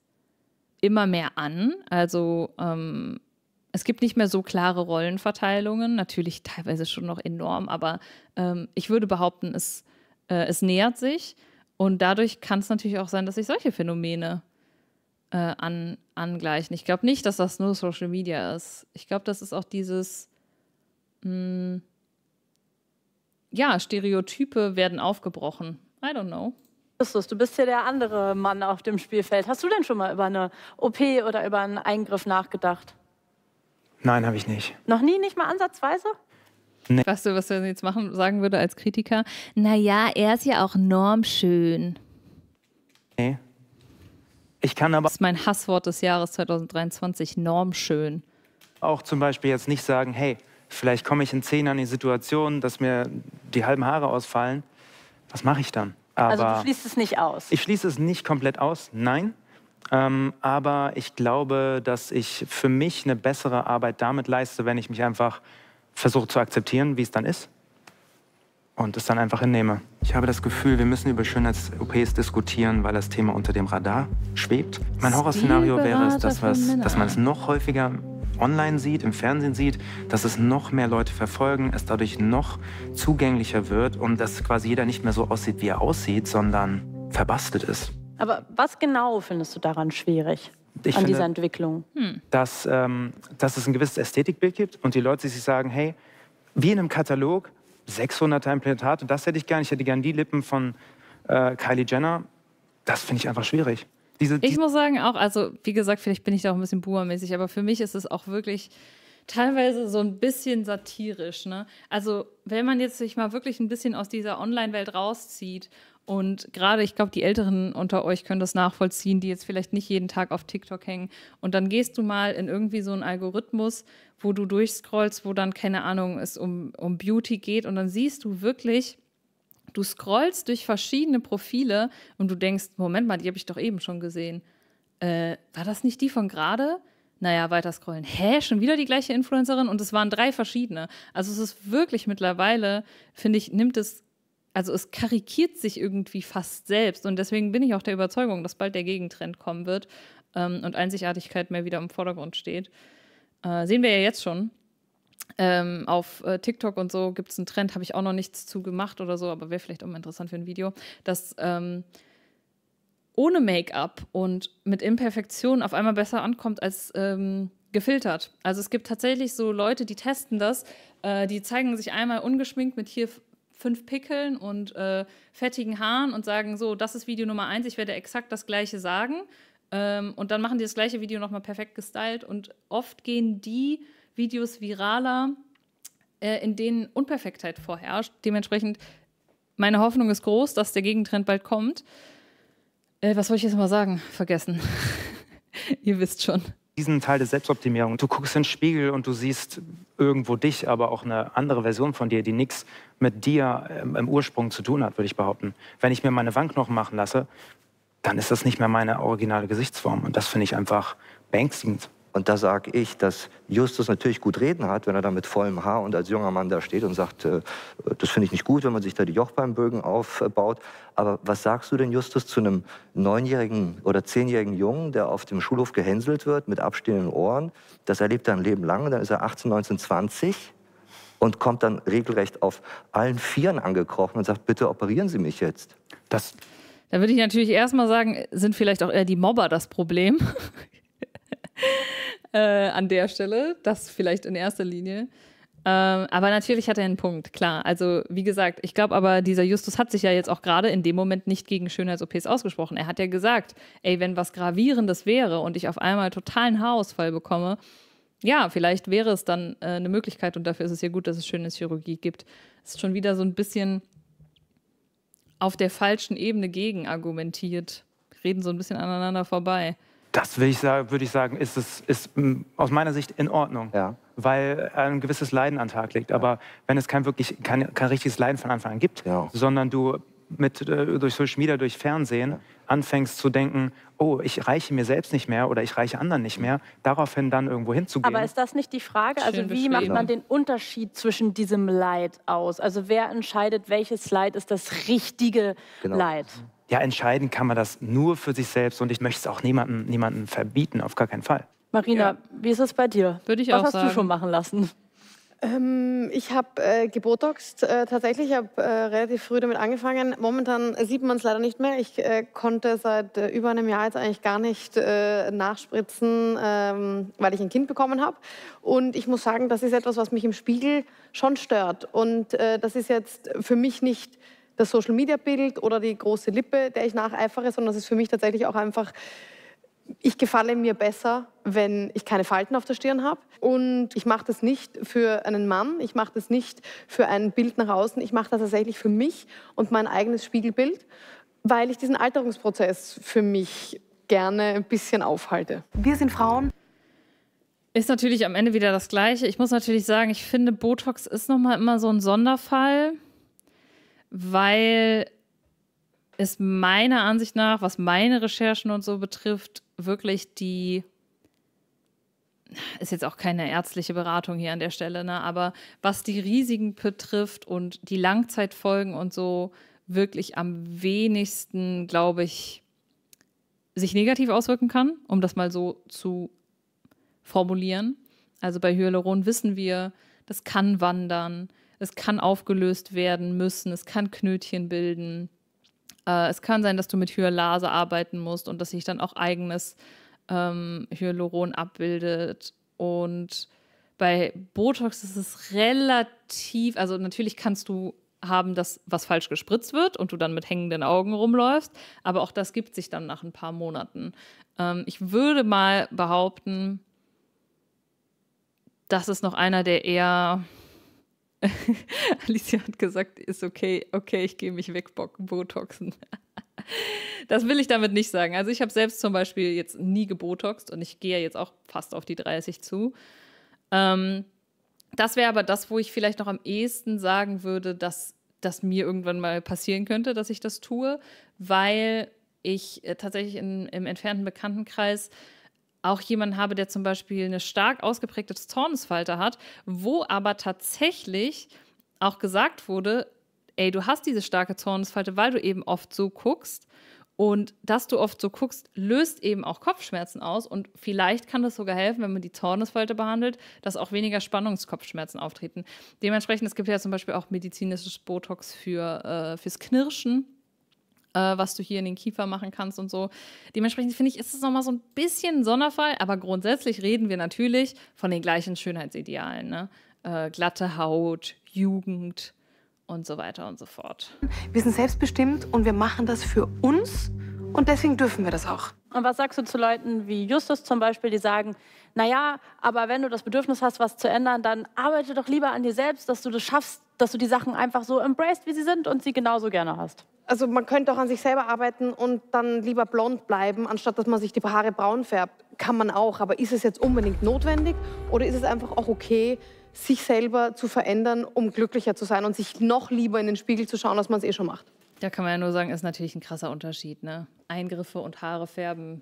Speaker 2: immer mehr an. Also ähm, es gibt nicht mehr so klare Rollenverteilungen, natürlich teilweise schon noch enorm, aber ähm, ich würde behaupten, es, äh, es nähert sich. Und dadurch kann es natürlich auch sein, dass sich solche Phänomene äh, an, angleichen. Ich glaube nicht, dass das nur Social Media ist. Ich glaube, das ist auch dieses, mh, hm, ja, Stereotype werden aufgebrochen. I don't know.
Speaker 3: Justus, du bist ja der andere Mann auf dem Spielfeld. Hast du denn schon mal über eine OP oder über einen Eingriff nachgedacht?
Speaker 7: Nein, habe ich nicht.
Speaker 3: Noch nie, nicht mal ansatzweise?
Speaker 2: Nee. Weißt du, was er jetzt machen, sagen würde als Kritiker? Naja, er ist ja auch normschön.
Speaker 7: Nee. Ich kann aber.
Speaker 2: Das ist mein Hasswort des Jahres 2023, normschön.
Speaker 7: Auch zum Beispiel jetzt nicht sagen, hey, vielleicht komme ich in zehn Jahren in die Situation, dass mir die halben Haare ausfallen. Was mache ich dann?
Speaker 3: Aber also du schließt es nicht aus?
Speaker 7: Ich schließe es nicht komplett aus, nein. Ähm, aber ich glaube, dass ich für mich eine bessere Arbeit damit leiste, wenn ich mich einfach versuche zu akzeptieren, wie es dann ist und es dann einfach hinnehme. Ich habe das Gefühl, wir müssen über Schönheits-OPs diskutieren, weil das Thema unter dem Radar schwebt. Mein Horrorszenario wäre es, dass, dass man es noch häufiger online sieht, im Fernsehen sieht, dass es noch mehr Leute verfolgen, es dadurch noch zugänglicher wird und dass quasi jeder nicht mehr so aussieht, wie er aussieht, sondern verbastelt ist.
Speaker 3: Aber was genau findest du daran schwierig? Ich an finde, dieser Entwicklung?
Speaker 7: Hm. Dass, ähm, dass es ein gewisses Ästhetikbild gibt und die Leute sich sagen, hey, wie in einem Katalog, 600 Implantate, das hätte ich gern, ich hätte gern die Lippen von äh, Kylie Jenner. Das finde ich einfach schwierig.
Speaker 2: Diese, ich muss sagen, auch, also wie gesagt, vielleicht bin ich da auch ein bisschen boomermäßig, aber für mich ist es auch wirklich teilweise so ein bisschen satirisch. Ne? Also, wenn man jetzt sich mal wirklich ein bisschen aus dieser Online-Welt rauszieht und gerade, ich glaube, die Älteren unter euch können das nachvollziehen, die jetzt vielleicht nicht jeden Tag auf TikTok hängen. Und dann gehst du mal in irgendwie so einen Algorithmus, wo du durchscrollst, wo dann, keine Ahnung, es um, um Beauty geht. Und dann siehst du wirklich Du scrollst durch verschiedene Profile und du denkst, Moment mal, die habe ich doch eben schon gesehen. Äh, war das nicht die von gerade? Naja, weiter scrollen. Hä, schon wieder die gleiche Influencerin? Und es waren drei verschiedene. Also es ist wirklich mittlerweile, finde ich, nimmt es, also es karikiert sich irgendwie fast selbst. Und deswegen bin ich auch der Überzeugung, dass bald der Gegentrend kommen wird ähm, und Einzigartigkeit mehr wieder im Vordergrund steht. Äh, sehen wir ja jetzt schon. Ähm, auf äh, TikTok und so gibt es einen Trend, habe ich auch noch nichts zu gemacht oder so, aber wäre vielleicht auch mal interessant für ein Video, dass ähm, ohne Make-up und mit Imperfektion auf einmal besser ankommt als ähm, gefiltert. Also es gibt tatsächlich so Leute, die testen das, äh, die zeigen sich einmal ungeschminkt mit hier fünf Pickeln und äh, fettigen Haaren und sagen so, das ist Video Nummer eins, ich werde exakt das gleiche sagen. Ähm, und dann machen die das gleiche Video nochmal perfekt gestylt und oft gehen die Videos viraler, äh, in denen Unperfektheit vorherrscht. Dementsprechend, meine Hoffnung ist groß, dass der Gegentrend bald kommt. Äh, was soll ich jetzt mal sagen? Vergessen. Ihr wisst schon.
Speaker 7: Diesen Teil der Selbstoptimierung. Du guckst in den Spiegel und du siehst irgendwo dich, aber auch eine andere Version von dir, die nichts mit dir ähm, im Ursprung zu tun hat, würde ich behaupten. Wenn ich mir meine Wangenknochen machen lasse, dann ist das nicht mehr meine originale Gesichtsform. Und das finde ich einfach beängstigend.
Speaker 1: Und da sage ich, dass Justus natürlich gut reden hat, wenn er da mit vollem Haar und als junger Mann da steht und sagt, äh, das finde ich nicht gut, wenn man sich da die Jochbeinbögen aufbaut. Aber was sagst du denn, Justus, zu einem neunjährigen oder zehnjährigen Jungen, der auf dem Schulhof gehänselt wird mit abstehenden Ohren? Das erlebt er ein Leben lang. Dann ist er 18, 19, 20 und kommt dann regelrecht auf allen Vieren angekrochen und sagt, bitte operieren Sie mich jetzt.
Speaker 2: Das da würde ich natürlich erstmal sagen, sind vielleicht auch eher die Mobber das Problem. äh, an der Stelle. Das vielleicht in erster Linie. Ähm, aber natürlich hat er einen Punkt, klar. Also, wie gesagt, ich glaube aber, dieser Justus hat sich ja jetzt auch gerade in dem Moment nicht gegen Schönheits-OPs ausgesprochen. Er hat ja gesagt, ey, wenn was Gravierendes wäre und ich auf einmal totalen Haarausfall bekomme, ja, vielleicht wäre es dann äh, eine Möglichkeit und dafür ist es ja gut, dass es Schönheitschirurgie gibt. Es ist schon wieder so ein bisschen auf der falschen Ebene gegen argumentiert. Reden so ein bisschen aneinander vorbei.
Speaker 7: Das würde ich, sagen, würde ich sagen, ist, es, ist aus meiner Sicht in Ordnung, ja. weil ein gewisses Leiden an den Tag liegt. Aber wenn es kein, wirklich, kein, kein richtiges Leiden von Anfang an gibt, ja. sondern du mit, äh, durch Social Media, durch Fernsehen ja. anfängst zu denken, oh, ich reiche mir selbst nicht mehr oder ich reiche anderen nicht mehr, daraufhin dann irgendwo hinzugehen.
Speaker 3: Aber ist das nicht die Frage? Also wie macht man den Unterschied zwischen diesem Leid aus? Also wer entscheidet, welches Leid ist das richtige genau. Leid?
Speaker 7: Ja, entscheiden kann man das nur für sich selbst und ich möchte es auch niemandem, niemandem verbieten, auf gar keinen Fall.
Speaker 3: Marina, ja. wie ist es bei dir?
Speaker 2: Würde ich
Speaker 3: Was
Speaker 2: auch
Speaker 3: hast
Speaker 2: sagen.
Speaker 3: du schon machen lassen?
Speaker 6: Ähm, ich habe äh, gebotoxt äh, tatsächlich. Ich habe äh, relativ früh damit angefangen. Momentan sieht man es leider nicht mehr. Ich äh, konnte seit äh, über einem Jahr jetzt eigentlich gar nicht äh, nachspritzen, ähm, weil ich ein Kind bekommen habe. Und ich muss sagen, das ist etwas, was mich im Spiegel schon stört. Und das ist jetzt für mich nicht das Social-Media-Bild oder die große Lippe, der ich nacheifere, sondern das ist für mich tatsächlich auch einfach ich gefalle mir besser, wenn ich keine Falten auf der Stirn habe. Und ich mache das nicht für einen Mann, ich mache das nicht für ein Bild nach außen, ich mache das tatsächlich für mich und mein eigenes Spiegelbild, weil ich diesen Alterungsprozess für mich gerne ein bisschen aufhalte.
Speaker 3: Wir sind Frauen.
Speaker 2: Ist natürlich am Ende wieder das Gleiche. Ich muss natürlich sagen, ich finde, Botox ist nochmal immer so ein Sonderfall, weil es meiner Ansicht nach, was meine Recherchen und so betrifft, wirklich die ist jetzt auch keine ärztliche Beratung hier an der Stelle, ne? aber was die Risiken betrifft und die Langzeitfolgen und so wirklich am wenigsten, glaube ich, sich negativ auswirken kann, um das mal so zu formulieren. Also bei Hyaluron wissen wir, das kann wandern, es kann aufgelöst werden müssen, es kann Knötchen bilden. Äh, es kann sein, dass du mit Hyalase arbeiten musst und dass sich dann auch eigenes ähm, Hyaluron abbildet. Und bei Botox ist es relativ, also natürlich kannst du haben, dass was falsch gespritzt wird und du dann mit hängenden Augen rumläufst, aber auch das gibt sich dann nach ein paar Monaten. Ähm, ich würde mal behaupten, das ist noch einer der eher Alicia hat gesagt, ist okay, okay, ich gehe mich wegbotoxen. das will ich damit nicht sagen. Also ich habe selbst zum Beispiel jetzt nie gebotoxt und ich gehe ja jetzt auch fast auf die 30 zu. Ähm, das wäre aber das, wo ich vielleicht noch am ehesten sagen würde, dass das mir irgendwann mal passieren könnte, dass ich das tue, weil ich äh, tatsächlich in, im entfernten Bekanntenkreis auch jemanden habe, der zum Beispiel eine stark ausgeprägte Zornesfalte hat, wo aber tatsächlich auch gesagt wurde, ey, du hast diese starke Zornesfalte, weil du eben oft so guckst. Und dass du oft so guckst, löst eben auch Kopfschmerzen aus. Und vielleicht kann das sogar helfen, wenn man die Zornesfalte behandelt, dass auch weniger Spannungskopfschmerzen auftreten. Dementsprechend, es gibt ja zum Beispiel auch medizinisches Botox für, äh, fürs Knirschen äh, was du hier in den Kiefer machen kannst und so. Dementsprechend finde ich, ist es nochmal so ein bisschen ein Sonderfall, aber grundsätzlich reden wir natürlich von den gleichen Schönheitsidealen. Ne? Äh, glatte Haut, Jugend und so weiter und so fort.
Speaker 3: Wir sind selbstbestimmt und wir machen das für uns und deswegen dürfen wir das auch. Und was sagst du zu Leuten wie Justus zum Beispiel, die sagen, naja, aber wenn du das Bedürfnis hast, was zu ändern, dann arbeite doch lieber an dir selbst, dass du das schaffst, dass du die Sachen einfach so embraced, wie sie sind und sie genauso gerne hast.
Speaker 6: Also man könnte auch an sich selber arbeiten und dann lieber blond bleiben, anstatt dass man sich die Haare braun färbt. Kann man auch, aber ist es jetzt unbedingt notwendig oder ist es einfach auch okay, sich selber zu verändern, um glücklicher zu sein und sich noch lieber in den Spiegel zu schauen, als man es eh schon macht?
Speaker 2: Da kann man ja nur sagen, ist natürlich ein krasser Unterschied. Ne? Eingriffe und Haare färben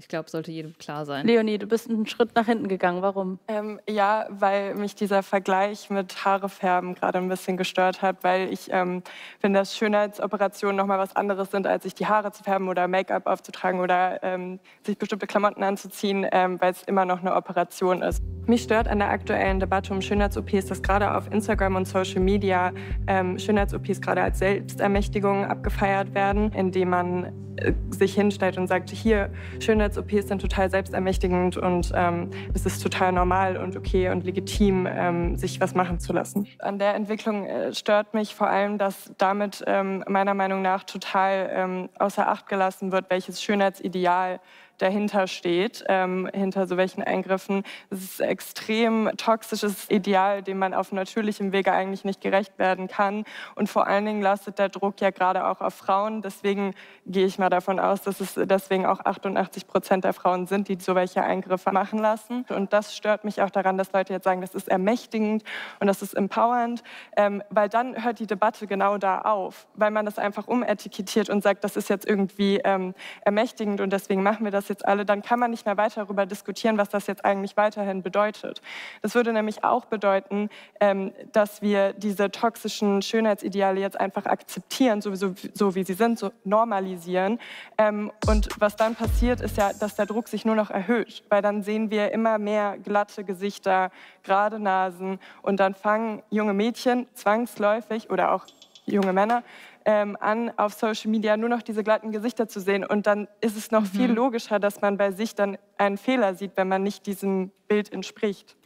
Speaker 2: ich glaube, sollte jedem klar sein.
Speaker 3: Leonie, du bist einen Schritt nach hinten gegangen. Warum?
Speaker 8: Ähm, ja, weil mich dieser Vergleich mit Haarefärben gerade ein bisschen gestört hat, weil ich ähm, finde, dass Schönheitsoperationen noch mal was anderes sind, als sich die Haare zu färben oder Make-up aufzutragen oder ähm, sich bestimmte Klamotten anzuziehen, ähm, weil es immer noch eine Operation ist. Mich stört an der aktuellen Debatte um Schönheits-OPs, dass gerade auf Instagram und Social Media ähm, Schönheits-OPs gerade als Selbstermächtigung abgefeiert werden, indem man äh, sich hinstellt und sagt, hier, Schönheits Schönheits-OPs sind total selbstermächtigend und ähm, es ist total normal und okay und legitim, ähm, sich was machen zu lassen. An der Entwicklung äh, stört mich vor allem, dass damit ähm, meiner Meinung nach total ähm, außer Acht gelassen wird, welches Schönheitsideal dahinter steht, ähm, hinter so welchen Eingriffen. Es ist ein extrem toxisches Ideal, dem man auf natürlichem Wege eigentlich nicht gerecht werden kann. Und vor allen Dingen lastet der Druck ja gerade auch auf Frauen. Deswegen gehe ich mal davon aus, dass es deswegen auch 88 Prozent der Frauen sind, die so welche Eingriffe machen lassen. Und das stört mich auch daran, dass Leute jetzt sagen, das ist ermächtigend und das ist empowernd, ähm, weil dann hört die Debatte genau da auf, weil man das einfach umetikettiert und sagt, das ist jetzt irgendwie ähm, ermächtigend und deswegen machen wir das jetzt alle, dann kann man nicht mehr weiter darüber diskutieren, was das jetzt eigentlich weiterhin bedeutet. Das würde nämlich auch bedeuten, ähm, dass wir diese toxischen Schönheitsideale jetzt einfach akzeptieren, sowieso so wie sie sind, so normalisieren. Ähm, und was dann passiert, ist ja, dass der Druck sich nur noch erhöht, weil dann sehen wir immer mehr glatte Gesichter, gerade Nasen und dann fangen junge Mädchen zwangsläufig oder auch junge Männer ähm, an, auf Social Media nur noch diese glatten Gesichter zu sehen. Und dann ist es noch mhm. viel logischer, dass man bei sich dann einen Fehler sieht, wenn man nicht diesem Bild entspricht.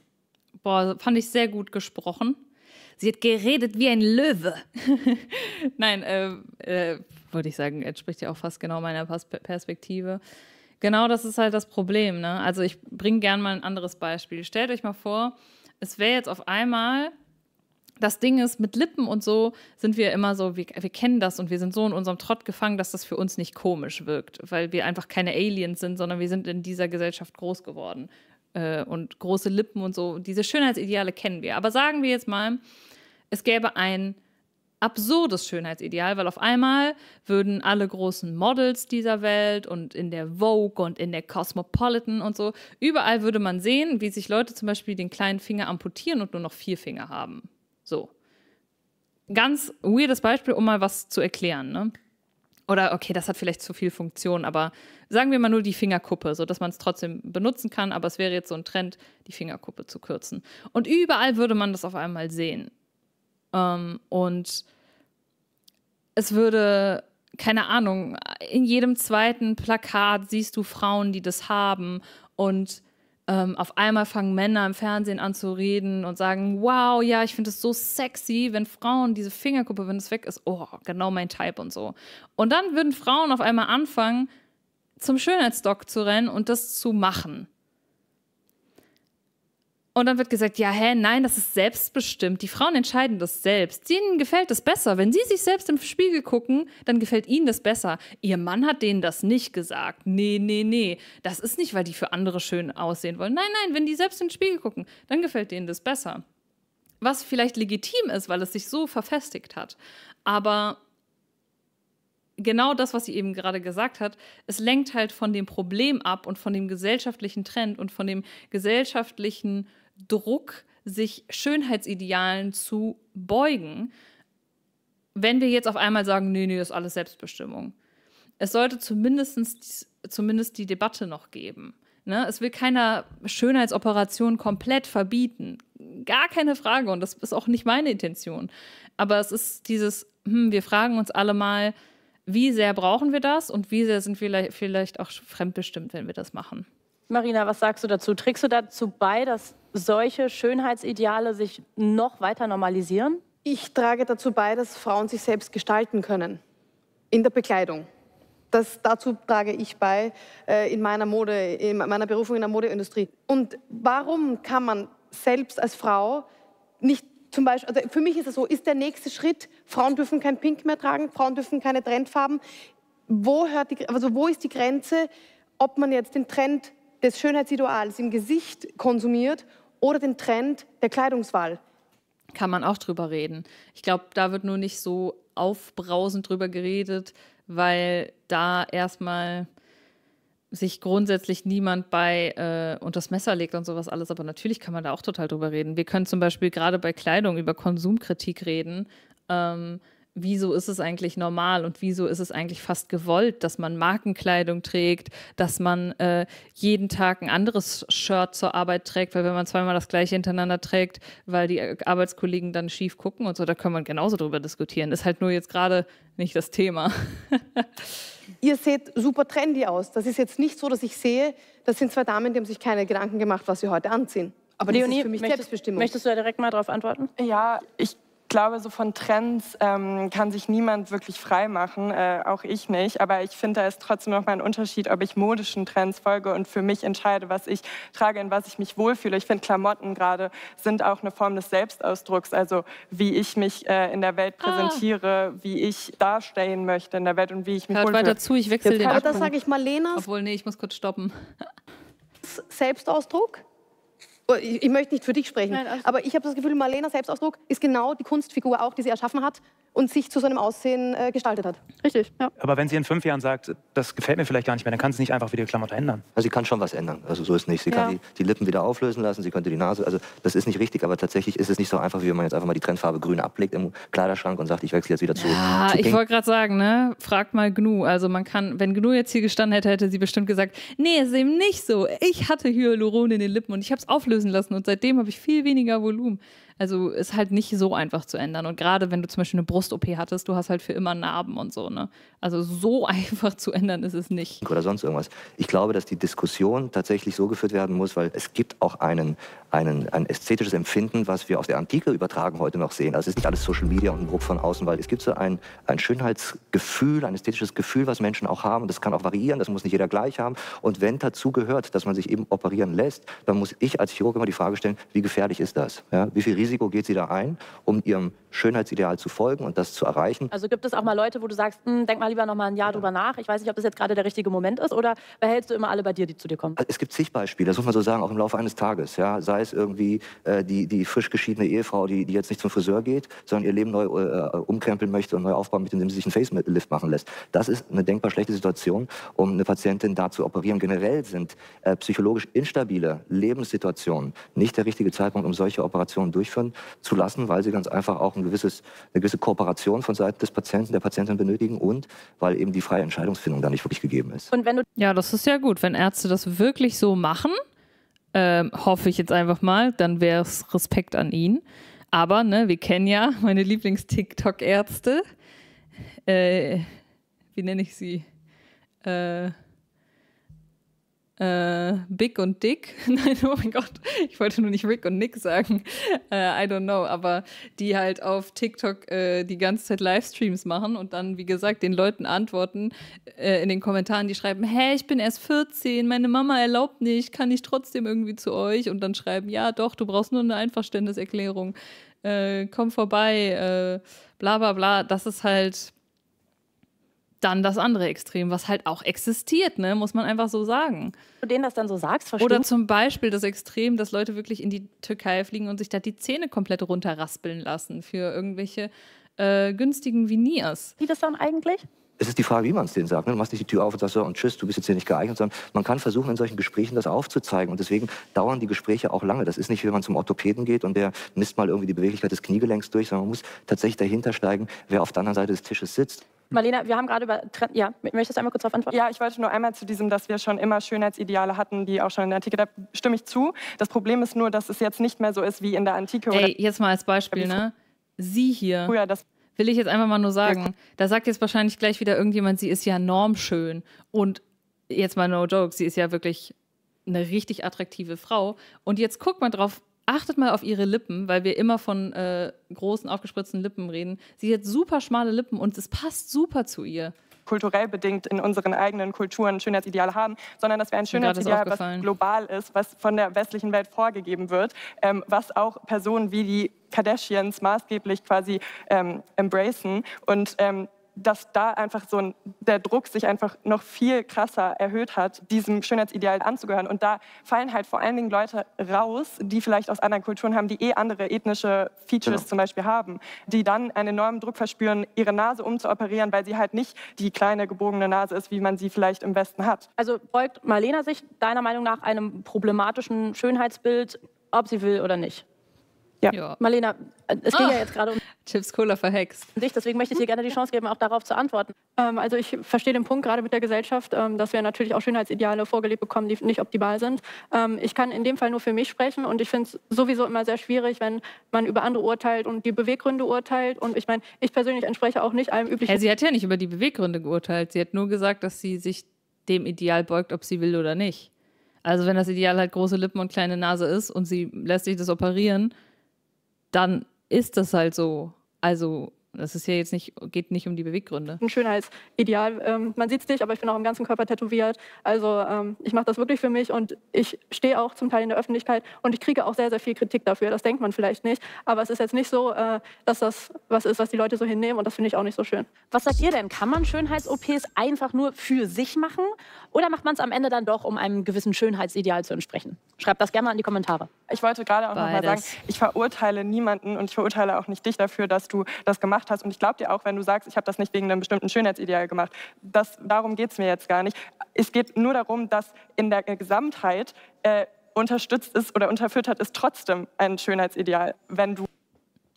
Speaker 2: Boah, fand ich sehr gut gesprochen. Sie hat geredet wie ein Löwe. Nein, äh, äh, würde ich sagen, entspricht ja auch fast genau meiner Perspektive. Genau das ist halt das Problem. Ne? Also ich bringe gerne mal ein anderes Beispiel. Stellt euch mal vor, es wäre jetzt auf einmal das Ding ist, mit Lippen und so sind wir immer so, wir, wir, kennen das und wir sind so in unserem Trott gefangen, dass das für uns nicht komisch wirkt, weil wir einfach keine Aliens sind, sondern wir sind in dieser Gesellschaft groß geworden. Äh, und große Lippen und so, diese Schönheitsideale kennen wir. Aber sagen wir jetzt mal, es gäbe ein absurdes Schönheitsideal, weil auf einmal würden alle großen Models dieser Welt und in der Vogue und in der Cosmopolitan und so, überall würde man sehen, wie sich Leute zum Beispiel den kleinen Finger amputieren und nur noch vier Finger haben. So. Ganz weirdes Beispiel, um mal was zu erklären. Ne? Oder okay, das hat vielleicht zu viel Funktion, aber sagen wir mal nur die Fingerkuppe, sodass man es trotzdem benutzen kann, aber es wäre jetzt so ein Trend, die Fingerkuppe zu kürzen. Und überall würde man das auf einmal sehen. Ähm, und es würde, keine Ahnung, in jedem zweiten Plakat siehst du Frauen, die das haben und ähm, auf einmal fangen Männer im Fernsehen an zu reden und sagen, wow, ja, ich finde es so sexy, wenn Frauen diese Fingerkuppe, wenn es weg ist, oh, genau mein Type und so. Und dann würden Frauen auf einmal anfangen, zum Schönheitsdoc zu rennen und das zu machen. Und dann wird gesagt, ja, hä, nein, das ist selbstbestimmt. Die Frauen entscheiden das selbst. Ihnen gefällt das besser. Wenn sie sich selbst im Spiegel gucken, dann gefällt ihnen das besser. Ihr Mann hat denen das nicht gesagt. Nee, nee, nee. Das ist nicht, weil die für andere schön aussehen wollen. Nein, nein, wenn die selbst in den Spiegel gucken, dann gefällt denen das besser. Was vielleicht legitim ist, weil es sich so verfestigt hat. Aber genau das, was sie eben gerade gesagt hat, es lenkt halt von dem Problem ab und von dem gesellschaftlichen Trend und von dem gesellschaftlichen Druck, sich Schönheitsidealen zu beugen, wenn wir jetzt auf einmal sagen, nee, nee, das ist alles Selbstbestimmung. Es sollte zumindest, zumindest die Debatte noch geben. Ne? Es will keiner Schönheitsoperation komplett verbieten. Gar keine Frage und das ist auch nicht meine Intention. Aber es ist dieses, hm, wir fragen uns alle mal, wie sehr brauchen wir das und wie sehr sind wir vielleicht auch fremdbestimmt, wenn wir das machen.
Speaker 3: Marina, was sagst du dazu? Trägst du dazu bei, dass solche Schönheitsideale sich noch weiter normalisieren?
Speaker 6: Ich trage dazu bei, dass Frauen sich selbst gestalten können. In der Bekleidung. das, dazu trage ich bei äh, in meiner Mode, in meiner Berufung in der Modeindustrie. Und warum kann man selbst als Frau nicht zum Beispiel, also für mich ist es so, ist der nächste Schritt, Frauen dürfen kein Pink mehr tragen, Frauen dürfen keine Trendfarben. Wo, hört die, also wo ist die Grenze, ob man jetzt den Trend des Schönheitsideals im Gesicht konsumiert oder den Trend der Kleidungswahl?
Speaker 2: Kann man auch drüber reden. Ich glaube, da wird nur nicht so aufbrausend drüber geredet, weil da erstmal sich grundsätzlich niemand bei äh, unter das Messer legt und sowas alles. Aber natürlich kann man da auch total drüber reden. Wir können zum Beispiel gerade bei Kleidung über Konsumkritik reden. Ähm, wieso ist es eigentlich normal und wieso ist es eigentlich fast gewollt, dass man Markenkleidung trägt, dass man äh, jeden Tag ein anderes Shirt zur Arbeit trägt, weil wenn man zweimal das gleiche hintereinander trägt, weil die Arbeitskollegen dann schief gucken und so, da kann man genauso drüber diskutieren. Ist halt nur jetzt gerade nicht das Thema.
Speaker 6: Ihr seht super trendy aus. Das ist jetzt nicht so, dass ich sehe, das sind zwei Damen, die haben sich keine Gedanken gemacht, was sie heute anziehen. Aber Leonie, das ist für mich möchtest, Selbstbestimmung.
Speaker 3: Möchtest du da direkt mal darauf antworten?
Speaker 8: Ja, ich glaube, so von Trends ähm, kann sich niemand wirklich frei machen, äh, auch ich nicht. Aber ich finde, da ist trotzdem noch mal ein Unterschied, ob ich modischen Trends folge und für mich entscheide, was ich trage, in was ich mich wohlfühle. Ich finde, Klamotten gerade sind auch eine Form des Selbstausdrucks, also wie ich mich äh, in der Welt ah. präsentiere, ah. wie ich darstellen möchte in der Welt und wie ich mich
Speaker 2: Hört
Speaker 8: wohlfühle.
Speaker 2: weiter zu, ich wechsle den
Speaker 6: Aber das sage ich Marlena.
Speaker 2: Obwohl, nee, ich muss kurz stoppen.
Speaker 6: Selbstausdruck? Oh, ich, möchte nicht für dich sprechen, Nein, aber ich habe das Gefühl, Marlena Selbstausdruck ist genau die Kunstfigur auch, die sie erschaffen hat und sich zu so einem Aussehen äh, gestaltet hat.
Speaker 7: Richtig, ja. Aber wenn sie in fünf Jahren sagt, das gefällt mir vielleicht gar nicht mehr, dann kann sie nicht einfach wieder die Klamotte ändern.
Speaker 1: Also sie kann schon was ändern, also so ist nicht. Sie ja. kann die, die, Lippen wieder auflösen lassen, sie könnte die Nase, also das ist nicht richtig, aber tatsächlich ist es nicht so einfach, wie wenn man jetzt einfach mal die Trendfarbe grün ablegt im Kleiderschrank und sagt, ich wechsle jetzt wieder zu,
Speaker 2: ja,
Speaker 1: zu
Speaker 2: ich wollte gerade sagen, ne, fragt mal Gnu, also man kann, wenn Gnu jetzt hier gestanden hätte, hätte sie bestimmt gesagt, nee, ist eben nicht so, ich hatte Hyaluron in den Lippen und ich habe es auflösen lassen und seitdem habe ich viel weniger Volumen. Also ist halt nicht so einfach zu ändern. Und gerade wenn du zum Beispiel eine Brust-OP hattest, du hast halt für immer Narben und so. Ne? Also so einfach zu ändern ist es nicht.
Speaker 1: Oder sonst irgendwas. Ich glaube, dass die Diskussion tatsächlich so geführt werden muss, weil es gibt auch einen, einen, ein ästhetisches Empfinden, was wir aus der Antike übertragen heute noch sehen. Also es ist nicht alles Social Media und ein Druck von außen, weil es gibt so ein, ein Schönheitsgefühl, ein ästhetisches Gefühl, was Menschen auch haben. Das kann auch variieren, das muss nicht jeder gleich haben. Und wenn dazu gehört, dass man sich eben operieren lässt, dann muss ich als Chirurg immer die Frage stellen, wie gefährlich ist das? Ja? Wie viel Risiko geht sie da ein, um ihrem Schönheitsideal zu folgen und das zu erreichen.
Speaker 3: Also gibt es auch mal Leute, wo du sagst, hm, denk mal lieber noch mal ein Jahr ja. drüber nach. Ich weiß nicht, ob das jetzt gerade der richtige Moment ist oder behältst du immer alle bei dir, die zu dir kommen?
Speaker 1: Also es gibt zig Beispiele, das muss man so sagen, auch im Laufe eines Tages. Ja, sei es irgendwie äh, die, die frisch geschiedene Ehefrau, die, die jetzt nicht zum Friseur geht, sondern ihr Leben neu äh, umkrempeln möchte und neu aufbauen möchte, indem sie sich einen Facelift machen lässt. Das ist eine denkbar schlechte Situation, um eine Patientin da zu operieren. Generell sind äh, psychologisch instabile Lebenssituationen nicht der richtige Zeitpunkt, um solche Operationen durchführen zu lassen, weil sie ganz einfach auch ein gewisses, eine gewisse Kooperation von Seiten des Patienten, der Patientin benötigen und weil eben die freie Entscheidungsfindung da nicht wirklich gegeben ist.
Speaker 2: Und wenn du ja, das ist ja gut. Wenn Ärzte das wirklich so machen, ähm, hoffe ich jetzt einfach mal, dann wäre es Respekt an ihn. Aber ne, wir kennen ja meine Lieblings-TikTok-Ärzte. Äh, wie nenne ich sie? Äh, äh, Big und Dick. Nein, oh mein Gott, ich wollte nur nicht Rick und Nick sagen. Äh, I don't know, aber die halt auf TikTok äh, die ganze Zeit Livestreams machen und dann, wie gesagt, den Leuten antworten äh, in den Kommentaren, die schreiben, hey, ich bin erst 14, meine Mama erlaubt nicht, kann ich trotzdem irgendwie zu euch? Und dann schreiben, ja, doch, du brauchst nur eine Einverständniserklärung, äh, komm vorbei, äh, bla bla bla. Das ist halt dann das andere Extrem, was halt auch existiert, ne? muss man einfach so sagen.
Speaker 3: Du denen das dann so sagst,
Speaker 2: verstehst Oder zum Beispiel das Extrem, dass Leute wirklich in die Türkei fliegen und sich da die Zähne komplett runterraspeln lassen für irgendwelche äh, günstigen Veneers.
Speaker 3: Wie das dann eigentlich?
Speaker 1: Es ist die Frage, wie man es denen sagt. Ne? Du machst nicht die Tür auf und sagst so, und tschüss, du bist jetzt hier nicht geeignet, sondern man kann versuchen, in solchen Gesprächen das aufzuzeigen. Und deswegen dauern die Gespräche auch lange. Das ist nicht, wie wenn man zum Orthopäden geht und der misst mal irgendwie die Beweglichkeit des Kniegelenks durch, sondern man muss tatsächlich dahinter steigen, wer auf der anderen Seite des Tisches sitzt.
Speaker 3: Marlena, wir haben gerade über Trend. Ja, möchtest du einmal kurz darauf antworten?
Speaker 8: Ja, ich wollte nur einmal zu diesem, dass wir schon immer Schönheitsideale hatten, die auch schon in der Antike, da stimme ich zu. Das Problem ist nur, dass es jetzt nicht mehr so ist wie in der Antike.
Speaker 2: Ey, jetzt mal als Beispiel, ne? Sie hier. Früher, das will ich jetzt einfach mal nur sagen. Da sagt jetzt wahrscheinlich gleich wieder irgendjemand, sie ist ja normschön. Und jetzt mal no joke, sie ist ja wirklich eine richtig attraktive Frau. Und jetzt guck mal drauf, achtet mal auf ihre Lippen, weil wir immer von äh, großen, aufgespritzten Lippen reden. Sie hat super schmale Lippen und es passt super zu ihr.
Speaker 8: kulturell bedingt in unseren eigenen Kulturen Schönheitsideale haben, sondern dass wir ein Schönheitsideal, was global ist, was von der westlichen Welt vorgegeben wird, ähm, was auch Personen wie die Kardashians maßgeblich quasi ähm, embracen. Und ähm, dass da einfach so ein, der Druck sich einfach noch viel krasser erhöht hat, diesem Schönheitsideal anzugehören. Und da fallen halt vor allen Dingen Leute raus, die vielleicht aus anderen Kulturen haben, die eh andere ethnische Features genau. zum Beispiel haben, die dann einen enormen Druck verspüren, ihre Nase umzuoperieren, weil sie halt nicht die kleine gebogene Nase ist, wie man sie vielleicht im Westen hat.
Speaker 3: Also beugt Marlena sich deiner Meinung nach einem problematischen Schönheitsbild, ob sie will oder nicht? Ja. ja. Marlena, es ging oh. ja jetzt gerade um
Speaker 2: Chips Cola verhext.
Speaker 3: dich, deswegen möchte ich dir gerne die Chance geben, auch darauf zu antworten.
Speaker 4: Ähm, also ich verstehe den Punkt gerade mit der Gesellschaft, ähm, dass wir natürlich auch Schönheitsideale vorgelebt bekommen, die nicht optimal sind. Ähm, ich kann in dem Fall nur für mich sprechen und ich finde es sowieso immer sehr schwierig, wenn man über andere urteilt und die Beweggründe urteilt. Und ich meine, ich persönlich entspreche auch nicht allem üblichen.
Speaker 2: Ja, sie hat ja nicht über die Beweggründe geurteilt. Sie hat nur gesagt, dass sie sich dem Ideal beugt, ob sie will oder nicht. Also wenn das Ideal halt große Lippen und kleine Nase ist und sie lässt sich das operieren, dann ist das halt so. Also das ist ja jetzt nicht, geht nicht um die Beweggründe.
Speaker 4: Ein Schönheitsideal. Ähm, man sieht es nicht, aber ich bin auch im ganzen Körper tätowiert. Also ähm, ich mache das wirklich für mich und ich stehe auch zum Teil in der Öffentlichkeit und ich kriege auch sehr, sehr viel Kritik dafür. Das denkt man vielleicht nicht. Aber es ist jetzt nicht so, äh, dass das was ist, was die Leute so hinnehmen und das finde ich auch nicht so schön.
Speaker 3: Was sagt ihr denn? Kann man Schönheits-OPs einfach nur für sich machen oder macht man es am Ende dann doch, um einem gewissen Schönheitsideal zu entsprechen? Schreibt das gerne mal in die Kommentare.
Speaker 8: Ich wollte gerade auch noch mal sagen, ich verurteile niemanden und ich verurteile auch nicht dich dafür, dass du das gemacht hast gemacht hast. Und ich glaube dir auch, wenn du sagst, ich habe das nicht wegen einem bestimmten Schönheitsideal gemacht. Das, darum geht es mir jetzt gar nicht. Es geht nur darum, dass in der Gesamtheit äh, unterstützt ist oder unterfüttert ist trotzdem ein Schönheitsideal, wenn du.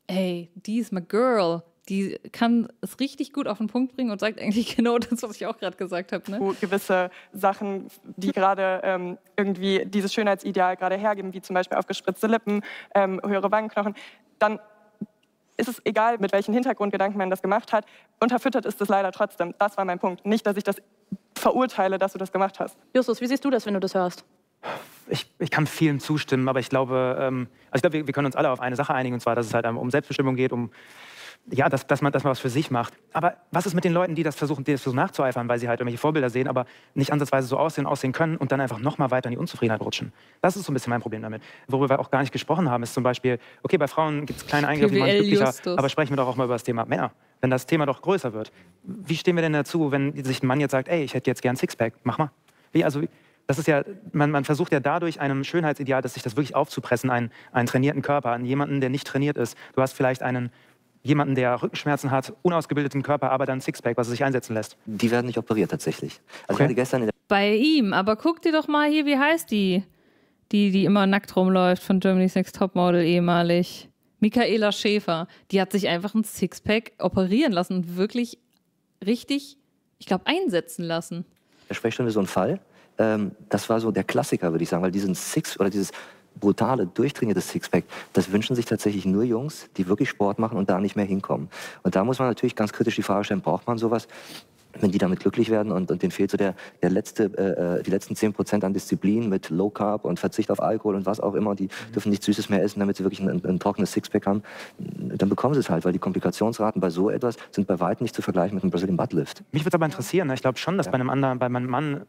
Speaker 2: Ey, die ist my girl die kann es richtig gut auf den Punkt bringen und sagt eigentlich genau das, was ich auch gerade gesagt habe. Ne?
Speaker 8: Gewisse Sachen, die gerade ähm, irgendwie dieses Schönheitsideal gerade hergeben, wie zum Beispiel aufgespritzte Lippen, ähm, höhere Wangenknochen, dann ist es egal, mit welchen Hintergrundgedanken man das gemacht hat. Unterfüttert ist es leider trotzdem. Das war mein Punkt. Nicht, dass ich das verurteile, dass du das gemacht hast.
Speaker 3: Justus, wie siehst du das, wenn du das hörst?
Speaker 7: Ich, ich kann vielen zustimmen, aber ich glaube, ähm, also ich glaube wir, wir, können uns alle auf eine Sache einigen, und zwar, dass es halt um Selbstbestimmung geht, um ja, dass, dass, man, dass man was für sich macht. Aber was ist mit den Leuten, die das versuchen, die das versuchen nachzueifern, weil sie halt irgendwelche Vorbilder sehen, aber nicht ansatzweise so aussehen, aussehen können und dann einfach noch mal weiter in die Unzufriedenheit rutschen? Das ist so ein bisschen mein Problem damit. Worüber wir auch gar nicht gesprochen haben, ist zum Beispiel, okay, bei Frauen gibt es kleine Eingriffe, die man glücklicher, Justus. aber sprechen wir doch auch mal über das Thema Männer. Wenn das Thema doch größer wird, wie stehen wir denn dazu, wenn sich ein Mann jetzt sagt, ey, ich hätte jetzt gern Sixpack, mach mal. Wie, also, das ist ja, man, man, versucht ja dadurch einem Schönheitsideal, dass sich das wirklich aufzupressen, einen, einen trainierten Körper, an jemanden, der nicht trainiert ist. Du hast vielleicht einen jemanden, der Rückenschmerzen hat, unausgebildeten Körper, aber dann Sixpack, was er sich einsetzen lässt?
Speaker 1: Die werden nicht operiert tatsächlich.
Speaker 2: Also okay. gestern Bei ihm, aber guck dir doch mal hier, wie heißt die? Die, die immer nackt rumläuft von Germany's Next Topmodel ehemalig. Michaela Schäfer. Die hat sich einfach ein Sixpack operieren lassen und wirklich richtig, ich glaube, einsetzen lassen.
Speaker 1: Der Sprechstunde so ein Fall. Ähm, das war so der Klassiker, würde ich sagen, weil diesen Six oder dieses brutale, durchtrainierte Sixpack, das wünschen sich tatsächlich nur Jungs, die wirklich Sport machen und da nicht mehr hinkommen. Und da muss man natürlich ganz kritisch die Frage stellen, braucht man sowas? wenn die damit glücklich werden und, und denen fehlt so der, der letzte, äh, äh die letzten 10 Prozent an Disziplin mit Low Carb und Verzicht auf Alkohol und was auch immer, die mhm. dürfen nichts Süßes mehr essen, damit sie wirklich ein, ein, ein, trockenes Sixpack haben, dann bekommen sie es halt, weil die Komplikationsraten bei so etwas sind bei weitem nicht zu vergleichen mit einem Brazilian Buttlift.
Speaker 7: Mich würde aber interessieren, ne? ich glaube schon, dass ja. bei einem anderen, bei meinem Mann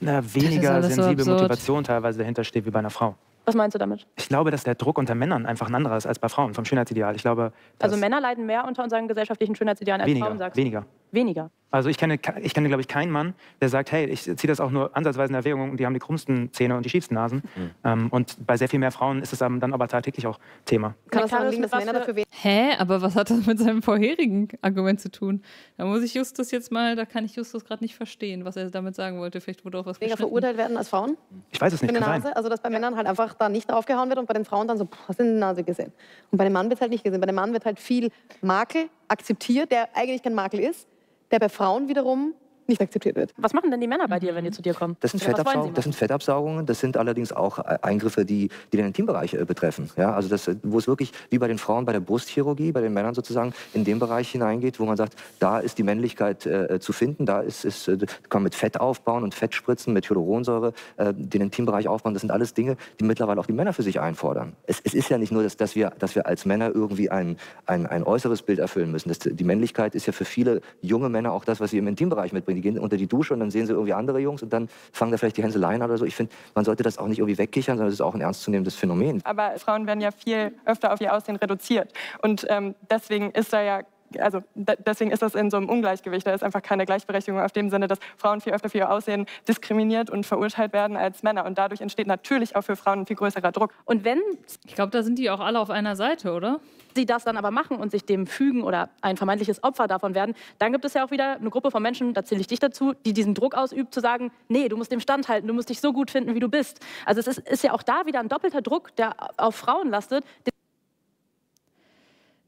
Speaker 7: eine weniger sensible so Motivation teilweise dahinter steht wie bei einer Frau.
Speaker 3: Was meinst du damit?
Speaker 7: Ich glaube, dass der Druck unter Männern einfach ein anderer ist als bei Frauen vom Schönheitsideal. Ich glaube,
Speaker 3: also Männer leiden mehr unter unseren gesellschaftlichen Schönheitsidealen als
Speaker 7: weniger,
Speaker 3: Frauen, sagst
Speaker 7: du? Weniger.
Speaker 3: Weniger.
Speaker 7: Also ich kenne, ich kenne glaube ich, keinen Mann, der sagt, hey, ich ziehe das auch nur ansatzweise in Erwägung, die haben die krummsten Zähne und die schiefsten Nasen. Mhm. Ähm, und bei sehr viel mehr Frauen ist es dann aber tagtäglich auch Thema.
Speaker 3: Kann das daran liegen, dass Männer dafür
Speaker 2: Hä? Aber was hat das mit seinem vorherigen Argument zu tun? Da muss ich Justus jetzt mal, da kann ich Justus gerade nicht verstehen, was er damit sagen wollte. Vielleicht wurde auch was
Speaker 3: Weniger verurteilt werden als Frauen?
Speaker 7: Ich weiß es nicht.
Speaker 3: Eine Nase? Also dass bei Männern halt einfach da nicht aufgehauen wird und bei den Frauen dann so, boah, hast du in die Nase gesehen? Und bei dem Mann wird halt nicht gesehen. Bei dem Mann wird halt viel Makel akzeptiert, der eigentlich kein Makel ist, der bei Frauen wiederum
Speaker 6: nicht akzeptiert wird.
Speaker 3: Was machen denn die Männer bei dir, wenn die zu dir kommen?
Speaker 1: Das sind, Fettabsaug das sind Fettabsaugungen, das sind allerdings auch Eingriffe, die, die den Intimbereich äh, betreffen. Ja, also das, wo es wirklich wie bei den Frauen bei der Brustchirurgie, bei den Männern sozusagen, in den Bereich hineingeht, wo man sagt, da ist die Männlichkeit äh, zu finden, da ist, ist, äh, kann man mit Fett aufbauen und Fettspritzen, mit Hyaluronsäure äh, den Intimbereich aufbauen. Das sind alles Dinge, die mittlerweile auch die Männer für sich einfordern. Es, es ist ja nicht nur, dass, dass, wir, dass wir als Männer irgendwie ein, ein, ein äußeres Bild erfüllen müssen. Das, die Männlichkeit ist ja für viele junge Männer auch das, was sie im Intimbereich mitbringen. Die gehen unter die Dusche und dann sehen sie irgendwie andere Jungs und dann fangen da vielleicht die Hänseleien an oder so. Ich finde, man sollte das auch nicht irgendwie wegkichern, sondern es ist auch ein ernstzunehmendes Phänomen.
Speaker 8: Aber Frauen werden ja viel öfter auf ihr Aussehen reduziert. Und ähm, deswegen ist da ja also deswegen ist das in so einem Ungleichgewicht. Da ist einfach keine Gleichberechtigung auf dem Sinne, dass Frauen viel öfter für ihr Aussehen diskriminiert und verurteilt werden als Männer. Und dadurch entsteht natürlich auch für Frauen ein viel größerer Druck.
Speaker 2: Und wenn, ich glaube, da sind die auch alle auf einer Seite, oder?
Speaker 3: Sie das dann aber machen und sich dem fügen oder ein vermeintliches Opfer davon werden, dann gibt es ja auch wieder eine Gruppe von Menschen, da zähle ich dich dazu, die diesen Druck ausübt, zu sagen, nee, du musst dem standhalten, du musst dich so gut finden, wie du bist. Also es ist, ist ja auch da wieder ein doppelter Druck, der auf Frauen lastet,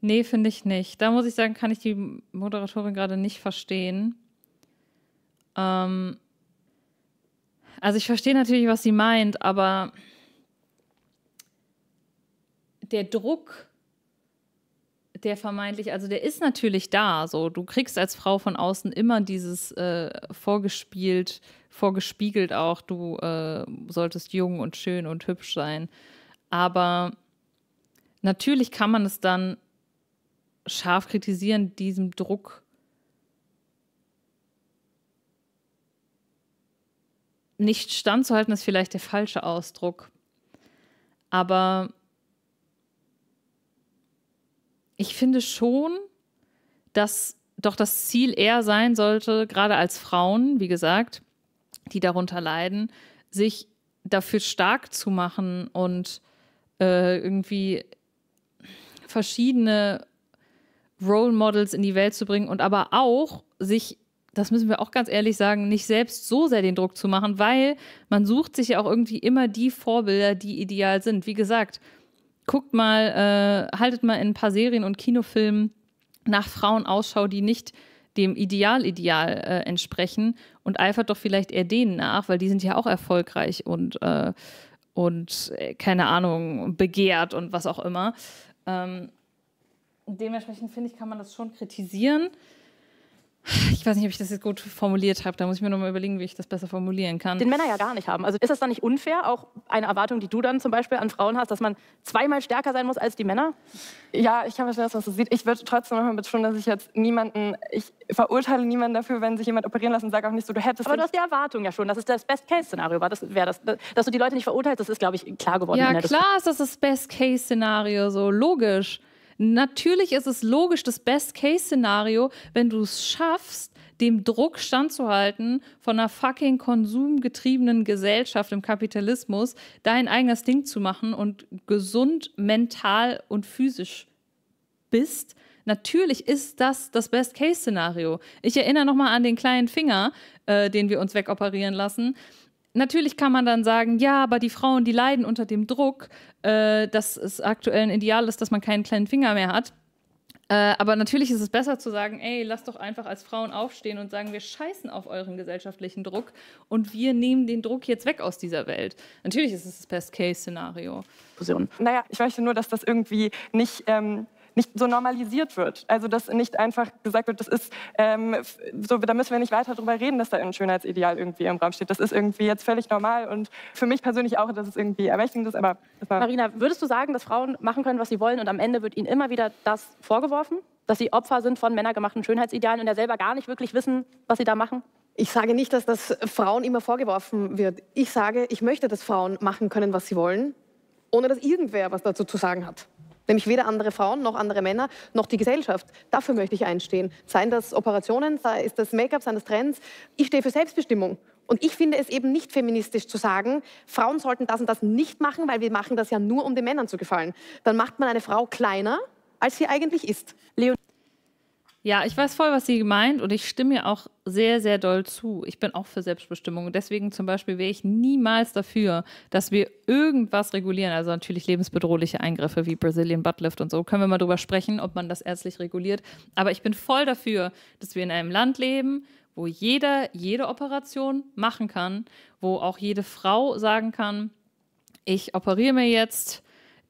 Speaker 2: Nee, finde ich nicht. Da muss ich sagen, kann ich die Moderatorin gerade nicht verstehen. Ähm also ich verstehe natürlich, was sie meint, aber der Druck, der vermeintlich, also der ist natürlich da. So, du kriegst als Frau von außen immer dieses äh, vorgespielt, vorgespiegelt auch, du äh, solltest jung und schön und hübsch sein. Aber natürlich kann man es dann scharf kritisieren, diesem Druck nicht standzuhalten, ist vielleicht der falsche Ausdruck. Aber ich finde schon, dass doch das Ziel eher sein sollte, gerade als Frauen, wie gesagt, die darunter leiden, sich dafür stark zu machen und äh, irgendwie verschiedene Role Models in die Welt zu bringen und aber auch sich, das müssen wir auch ganz ehrlich sagen, nicht selbst so sehr den Druck zu machen, weil man sucht sich ja auch irgendwie immer die Vorbilder, die ideal sind. Wie gesagt, guckt mal, äh, haltet mal in ein paar Serien und Kinofilmen nach Frauen Ausschau, die nicht dem Ideal-Ideal äh, entsprechen und eifert doch vielleicht eher denen nach, weil die sind ja auch erfolgreich und, äh, und äh, keine Ahnung, begehrt und was auch immer. Ähm, dementsprechend finde ich, kann man das schon kritisieren. Ich weiß nicht, ob ich das jetzt gut formuliert habe. Da muss ich mir nochmal überlegen, wie ich das besser formulieren kann.
Speaker 3: Den Männer ja gar nicht haben. Also ist das dann nicht unfair, auch eine Erwartung, die du dann zum Beispiel an Frauen hast, dass man zweimal stärker sein muss als die Männer?
Speaker 8: Ja, ich kann verstehen, was du siehst. Ich würde trotzdem nochmal betonen, dass ich jetzt niemanden, ich verurteile niemanden dafür, wenn sich jemand operieren lässt und sage auch nicht so, du hättest.
Speaker 3: Aber du hast die Erwartung ja schon, dass es das Best-Case-Szenario war. Das das, dass du die Leute nicht verurteilst, das ist, glaube ich, klar geworden.
Speaker 2: Ja, klar ist das das Best-Case-Szenario, so logisch. Natürlich ist es logisch das Best-Case-Szenario, wenn du es schaffst, dem Druck standzuhalten von einer fucking konsumgetriebenen Gesellschaft im Kapitalismus, dein eigenes Ding zu machen und gesund mental und physisch bist. Natürlich ist das das Best-Case-Szenario. Ich erinnere nochmal an den kleinen Finger, äh, den wir uns wegoperieren lassen natürlich kann man dann sagen, ja, aber die Frauen, die leiden unter dem Druck, äh, dass es aktuell ein Ideal ist, dass man keinen kleinen Finger mehr hat. Äh, aber natürlich ist es besser zu sagen, ey, lasst doch einfach als Frauen aufstehen und sagen, wir scheißen auf euren gesellschaftlichen Druck und wir nehmen den Druck jetzt weg aus dieser Welt. Natürlich ist es das Best-Case-Szenario.
Speaker 8: Naja, ich möchte nur, dass das irgendwie nicht ähm, nicht so normalisiert wird. Also dass nicht einfach gesagt wird, das ist ähm, so, da müssen wir nicht weiter darüber reden, dass da ein Schönheitsideal irgendwie im Raum steht. Das ist irgendwie jetzt völlig normal und für mich persönlich auch, dass es irgendwie ermächtigend ist. Aber
Speaker 3: Marina, würdest du sagen, dass Frauen machen können, was sie wollen und am Ende wird ihnen immer wieder das vorgeworfen, dass sie Opfer sind von männergemachten Schönheitsidealen und ja selber gar nicht wirklich wissen, was sie da machen?
Speaker 6: Ich sage nicht, dass das Frauen immer vorgeworfen wird. Ich sage, ich möchte, dass Frauen machen können, was sie wollen, ohne dass irgendwer was dazu zu sagen hat. Nämlich weder andere Frauen noch andere Männer noch die Gesellschaft. Dafür möchte ich einstehen. Seien das Operationen, sei es das Make-up, seien das Trends. Ich stehe für Selbstbestimmung. Und ich finde es eben nicht feministisch zu sagen, Frauen sollten das und das nicht machen, weil wir machen das ja nur, um den Männern zu gefallen. Dann macht man eine Frau kleiner, als sie eigentlich ist.
Speaker 2: Leon ja, ich weiß voll, was sie meint und ich stimme ihr auch sehr, sehr doll zu. Ich bin auch für Selbstbestimmung deswegen zum Beispiel wäre ich niemals dafür, dass wir irgendwas regulieren. Also natürlich lebensbedrohliche Eingriffe wie Brazilian Buttlift und so. Können wir mal drüber sprechen, ob man das ärztlich reguliert. Aber ich bin voll dafür, dass wir in einem Land leben, wo jeder jede Operation machen kann, wo auch jede Frau sagen kann, ich operiere mir jetzt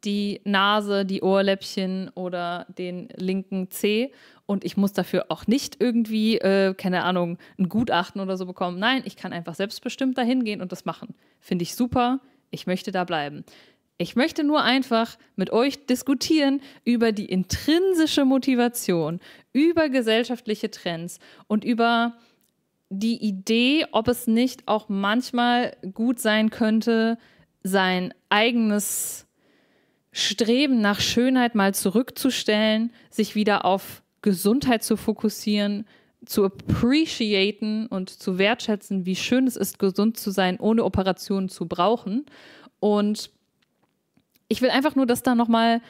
Speaker 2: die Nase, die Ohrläppchen oder den linken Zeh und ich muss dafür auch nicht irgendwie, äh, keine Ahnung, ein Gutachten oder so bekommen. Nein, ich kann einfach selbstbestimmt dahin gehen und das machen. Finde ich super. Ich möchte da bleiben. Ich möchte nur einfach mit euch diskutieren über die intrinsische Motivation, über gesellschaftliche Trends und über die Idee, ob es nicht auch manchmal gut sein könnte, sein eigenes Streben nach Schönheit mal zurückzustellen, sich wieder auf Gesundheit zu fokussieren, zu appreciaten und zu wertschätzen, wie schön es ist, gesund zu sein, ohne Operationen zu brauchen. Und ich will einfach nur, dass da nochmal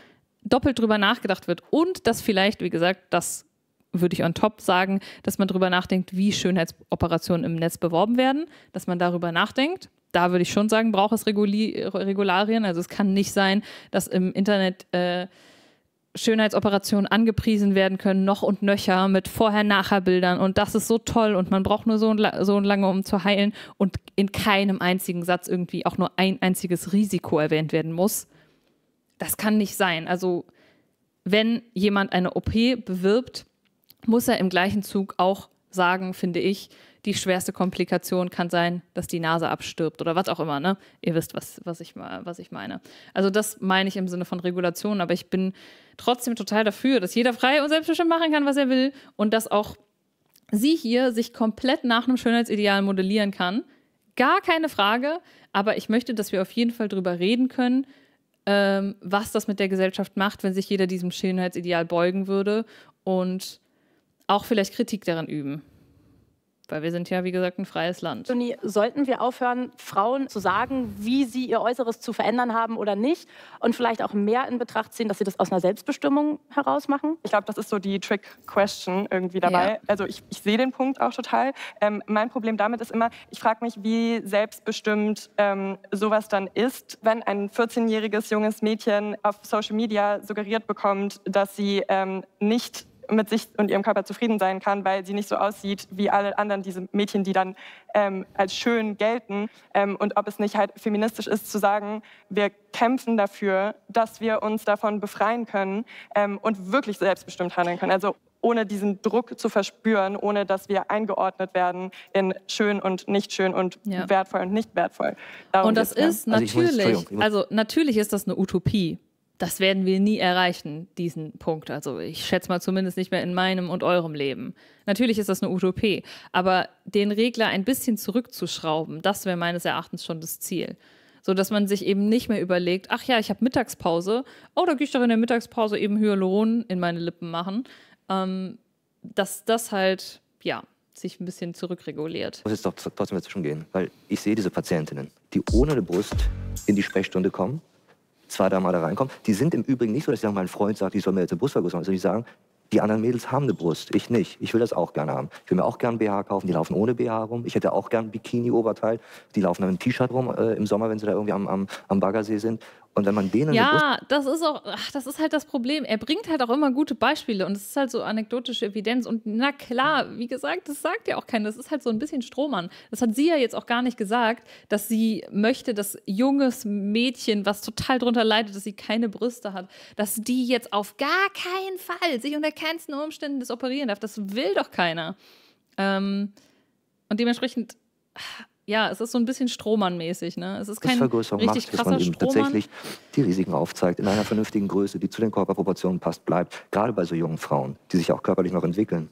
Speaker 2: doppelt drüber nachgedacht wird und dass vielleicht, wie gesagt, das würde ich on top sagen, dass man darüber nachdenkt, wie Schönheitsoperationen im Netz beworben werden, dass man darüber nachdenkt. Da würde ich schon sagen, braucht es Reguli Regularien. Also es kann nicht sein, dass im Internet äh, Schönheitsoperationen angepriesen werden können, noch und nöcher mit Vorher-Nachher-Bildern und das ist so toll und man braucht nur so, so lange, um zu heilen und in keinem einzigen Satz irgendwie auch nur ein einziges Risiko erwähnt werden muss. Das kann nicht sein. Also wenn jemand eine OP bewirbt, muss er im gleichen Zug auch sagen, finde ich, die schwerste Komplikation kann sein, dass die Nase abstirbt oder was auch immer. Ne? Ihr wisst, was, was, ich, was ich meine. Also das meine ich im Sinne von Regulation, aber ich bin trotzdem total dafür, dass jeder frei und selbstbestimmt machen kann, was er will und dass auch sie hier sich komplett nach einem Schönheitsideal modellieren kann. Gar keine Frage, aber ich möchte, dass wir auf jeden Fall darüber reden können, ähm, was das mit der Gesellschaft macht, wenn sich jeder diesem Schönheitsideal beugen würde und auch vielleicht Kritik daran üben. Weil wir sind ja, wie gesagt, ein freies Land.
Speaker 3: Toni, sollten wir aufhören, Frauen zu sagen, wie sie ihr Äußeres zu verändern haben oder nicht? Und vielleicht auch mehr in Betracht ziehen, dass sie das aus einer Selbstbestimmung heraus machen?
Speaker 8: Ich glaube, das ist so die Trick-Question irgendwie dabei. Ja. Also ich, ich sehe den Punkt auch total. Ähm, mein Problem damit ist immer, ich frage mich, wie selbstbestimmt ähm, sowas dann ist, wenn ein 14-jähriges junges Mädchen auf Social Media suggeriert bekommt, dass sie ähm, nicht mit sich und ihrem Körper zufrieden sein kann, weil sie nicht so aussieht wie alle anderen diese Mädchen, die dann ähm, als schön gelten. Ähm, und ob es nicht halt feministisch ist zu sagen, wir kämpfen dafür, dass wir uns davon befreien können ähm, und wirklich selbstbestimmt handeln können. Also ohne diesen Druck zu verspüren, ohne dass wir eingeordnet werden in schön und nicht schön und ja. wertvoll und nicht wertvoll.
Speaker 2: Darum und das ist natürlich, also, also natürlich ist das eine Utopie das werden wir nie erreichen, diesen Punkt. Also ich schätze mal zumindest nicht mehr in meinem und eurem Leben. Natürlich ist das eine Utopie, aber den Regler ein bisschen zurückzuschrauben, das wäre meines Erachtens schon das Ziel. So dass man sich eben nicht mehr überlegt, ach ja, ich habe Mittagspause, oh, da gehe ich doch in der Mittagspause eben Hyaluron in meine Lippen machen. Ähm, dass das halt, ja, sich ein bisschen zurückreguliert.
Speaker 1: Muss jetzt doch trotzdem dazwischen gehen, weil ich sehe diese Patientinnen, die ohne eine Brust in die Sprechstunde kommen, zwei, drei Mal da reinkommen. Die sind im Übrigen nicht so, dass ich sage, mein Freund sagt, ich soll mir jetzt eine Brust vergrößern. Also ich sagen, die anderen Mädels haben eine Brust, ich nicht. Ich will das auch gerne haben. Ich will mir auch gerne BH kaufen. Die laufen ohne BH rum. Ich hätte auch gerne Bikini-Oberteil. Die laufen dann einem T-Shirt rum äh, im Sommer, wenn sie da irgendwie am, am, am Baggersee sind. Und wenn man denen.
Speaker 2: Ja, das ist auch, ach, das ist halt das Problem. Er bringt halt auch immer gute Beispiele und es ist halt so anekdotische Evidenz. Und na klar, wie gesagt, das sagt ja auch keiner. Das ist halt so ein bisschen Strohmann. Das hat sie ja jetzt auch gar nicht gesagt, dass sie möchte, dass junges Mädchen, was total darunter leidet, dass sie keine Brüste hat, dass die jetzt auf gar keinen Fall sich unter keinsten Umständen das operieren darf. Das will doch keiner. Ähm, und dementsprechend ja, es ist so ein bisschen Strohmann-mäßig. Ne? Es ist kein
Speaker 1: Vergrößerung richtig macht, dass man eben tatsächlich die Risiken aufzeigt, in einer vernünftigen Größe, die zu den Körperproportionen passt, bleibt. Gerade bei so jungen Frauen, die sich auch körperlich noch entwickeln.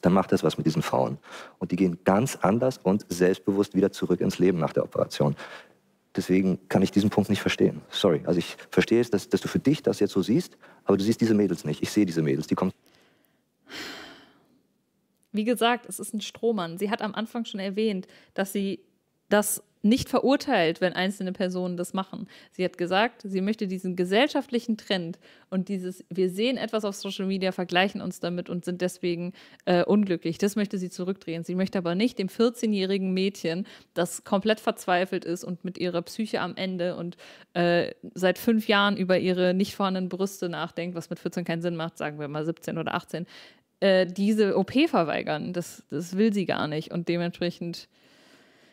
Speaker 1: Dann macht das was mit diesen Frauen. Und die gehen ganz anders und selbstbewusst wieder zurück ins Leben nach der Operation. Deswegen kann ich diesen Punkt nicht verstehen. Sorry. Also ich verstehe es, dass, dass du für dich das jetzt so siehst, aber du siehst diese Mädels nicht. Ich sehe diese Mädels, die kommen.
Speaker 2: Wie gesagt, es ist ein Strohmann. Sie hat am Anfang schon erwähnt, dass sie das nicht verurteilt, wenn einzelne Personen das machen. Sie hat gesagt, sie möchte diesen gesellschaftlichen Trend und dieses, wir sehen etwas auf Social Media, vergleichen uns damit und sind deswegen äh, unglücklich. Das möchte sie zurückdrehen. Sie möchte aber nicht dem 14-jährigen Mädchen, das komplett verzweifelt ist und mit ihrer Psyche am Ende und äh, seit fünf Jahren über ihre nicht vorhandenen Brüste nachdenkt, was mit 14 keinen Sinn macht, sagen wir mal 17 oder 18, äh, diese OP verweigern. Das, das will sie gar nicht. Und dementsprechend,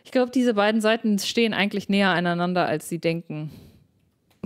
Speaker 2: ich glaube, diese beiden Seiten stehen eigentlich näher aneinander, als sie denken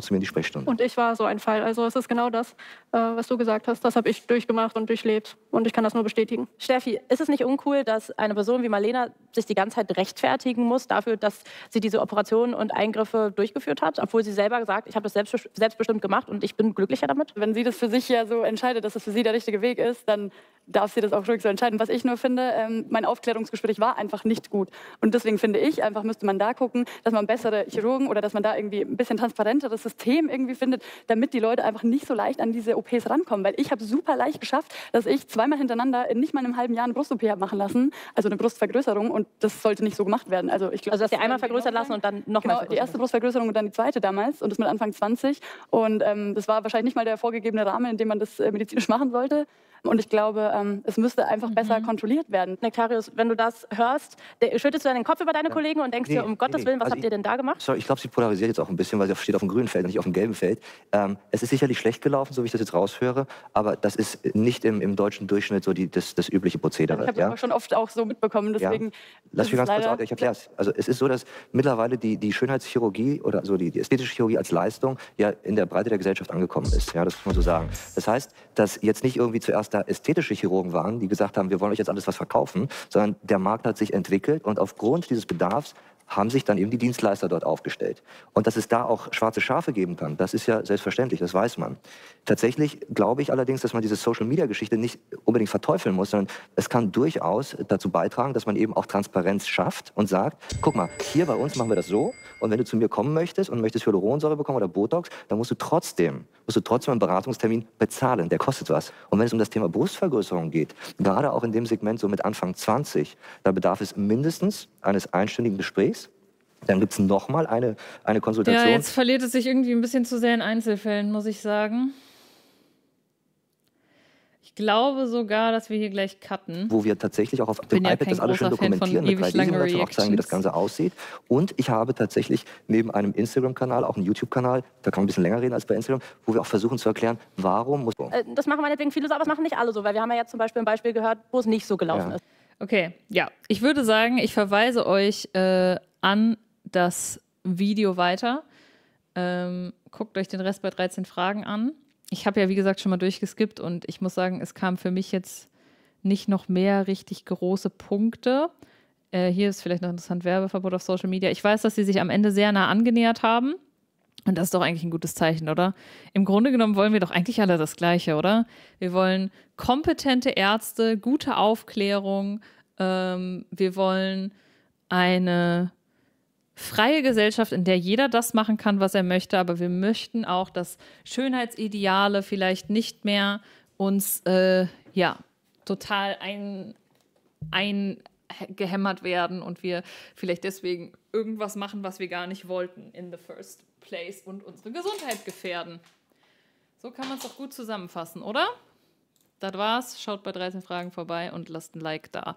Speaker 1: zu mir in die Sprechstunde.
Speaker 4: Und ich war so ein Fall. Also es ist genau das, äh, was du gesagt hast. Das habe ich durchgemacht und durchlebt. Und ich kann das nur bestätigen.
Speaker 3: Steffi, ist es nicht uncool, dass eine Person wie Marlena sich die ganze Zeit rechtfertigen muss dafür, dass sie diese Operationen und Eingriffe durchgeführt hat, obwohl sie selber sagt, ich habe das selbst, selbstbestimmt gemacht und ich bin glücklicher damit?
Speaker 5: Wenn sie das für sich ja so entscheidet, dass es das für sie der richtige Weg ist, dann darf sie das auch ruhig so entscheiden. Was ich nur finde, ähm, mein Aufklärungsgespräch war einfach nicht gut. Und deswegen finde ich, einfach müsste man da gucken, dass man bessere Chirurgen oder dass man da irgendwie ein bisschen transparenteres System irgendwie findet, damit die Leute einfach nicht so leicht an diese OPs rankommen. Weil ich habe super leicht geschafft, dass ich zweimal hintereinander in nicht mal einem halben Jahr eine Brust-OP habe machen lassen, also eine Brustvergrößerung. Und das sollte nicht so gemacht werden. Also, ich glaub,
Speaker 3: also dass sie einmal vergrößert lassen und dann nochmal
Speaker 5: genau, Die erste Brustvergrößerung und dann die zweite damals und das mit Anfang 20. Und ähm, das war wahrscheinlich nicht mal der vorgegebene Rahmen, in dem man das äh, medizinisch machen sollte. Und ich glaube, ähm, es müsste einfach mhm. besser kontrolliert werden.
Speaker 3: Nektarius, wenn du das hörst, schüttest du deinen Kopf über deine ja. Kollegen und denkst nee, dir, um Gottes nee, Willen, was also habt ihr denn da gemacht?
Speaker 1: Sorry, ich glaube, sie polarisiert jetzt auch ein bisschen, weil sie steht auf dem grünen Feld und nicht auf dem gelben Feld. Ähm, es ist sicherlich schlecht gelaufen, so wie ich das jetzt raushöre, aber das ist nicht im, im deutschen Durchschnitt so die, das, das übliche Prozedere.
Speaker 5: Ich habe ja? das schon oft auch so mitbekommen, deswegen... Ja.
Speaker 1: Lass mich ganz kurz aus, ich erkläre es. Also es ist so, dass mittlerweile die, die Schönheitschirurgie oder so die, die ästhetische Chirurgie als Leistung ja in der Breite der Gesellschaft angekommen ist. Ja, das muss man so sagen. Das heißt, dass jetzt nicht irgendwie zuerst da ästhetische Chirurgen waren, die gesagt haben, wir wollen euch jetzt alles was verkaufen, sondern der Markt hat sich entwickelt und aufgrund dieses Bedarfs haben sich dann eben die Dienstleister dort aufgestellt. Und dass es da auch schwarze Schafe geben kann, das ist ja selbstverständlich, das weiß man. Tatsächlich glaube ich allerdings, dass man diese Social-Media-Geschichte nicht unbedingt verteufeln muss, sondern es kann durchaus dazu beitragen, dass man eben auch Transparenz schafft und sagt, guck mal, hier bei uns machen wir das so und wenn du zu mir kommen möchtest und möchtest Hyaluronsäure bekommen oder Botox, dann musst du trotzdem, musst du trotzdem einen Beratungstermin bezahlen, der kostet was. Und wenn es um das Thema Brustvergrößerung geht, gerade auch in dem Segment so mit Anfang 20, da bedarf es mindestens eines einstündigen Gesprächs dann gibt es nochmal eine, eine Konsultation.
Speaker 2: Ja, jetzt verliert es sich irgendwie ein bisschen zu sehr in Einzelfällen, muss ich sagen. Ich glaube sogar, dass wir hier gleich cutten.
Speaker 1: Wo wir tatsächlich auch auf dem ja iPad das alles schön dokumentieren mit 3D und auch zeigen, wie das Ganze aussieht. Und ich habe tatsächlich neben einem Instagram-Kanal auch einen YouTube-Kanal, da kann man ein bisschen länger reden als bei Instagram, wo wir auch versuchen zu erklären, warum muss...
Speaker 3: Äh, das machen meinetwegen viele so, aber das machen nicht alle so, weil wir haben ja jetzt zum Beispiel ein Beispiel gehört, wo es nicht so gelaufen ja. ist.
Speaker 2: Okay, ja. Ich würde sagen, ich verweise euch äh, an das Video weiter. Ähm, guckt euch den Rest bei 13 Fragen an. Ich habe ja, wie gesagt, schon mal durchgeskippt und ich muss sagen, es kam für mich jetzt nicht noch mehr richtig große Punkte. Äh, hier ist vielleicht noch interessant Werbeverbot auf Social Media. Ich weiß, dass sie sich am Ende sehr nah angenähert haben. Und das ist doch eigentlich ein gutes Zeichen, oder? Im Grunde genommen wollen wir doch eigentlich alle das Gleiche, oder? Wir wollen kompetente Ärzte, gute Aufklärung. Ähm, wir wollen eine freie Gesellschaft, in der jeder das machen kann, was er möchte, aber wir möchten auch, dass Schönheitsideale vielleicht nicht mehr uns äh, ja total ein, eingehämmert werden und wir vielleicht deswegen irgendwas machen, was wir gar nicht wollten in the first place und unsere Gesundheit gefährden. So kann man es doch gut zusammenfassen, oder? Das war's. Schaut bei 13 Fragen vorbei und lasst ein Like da.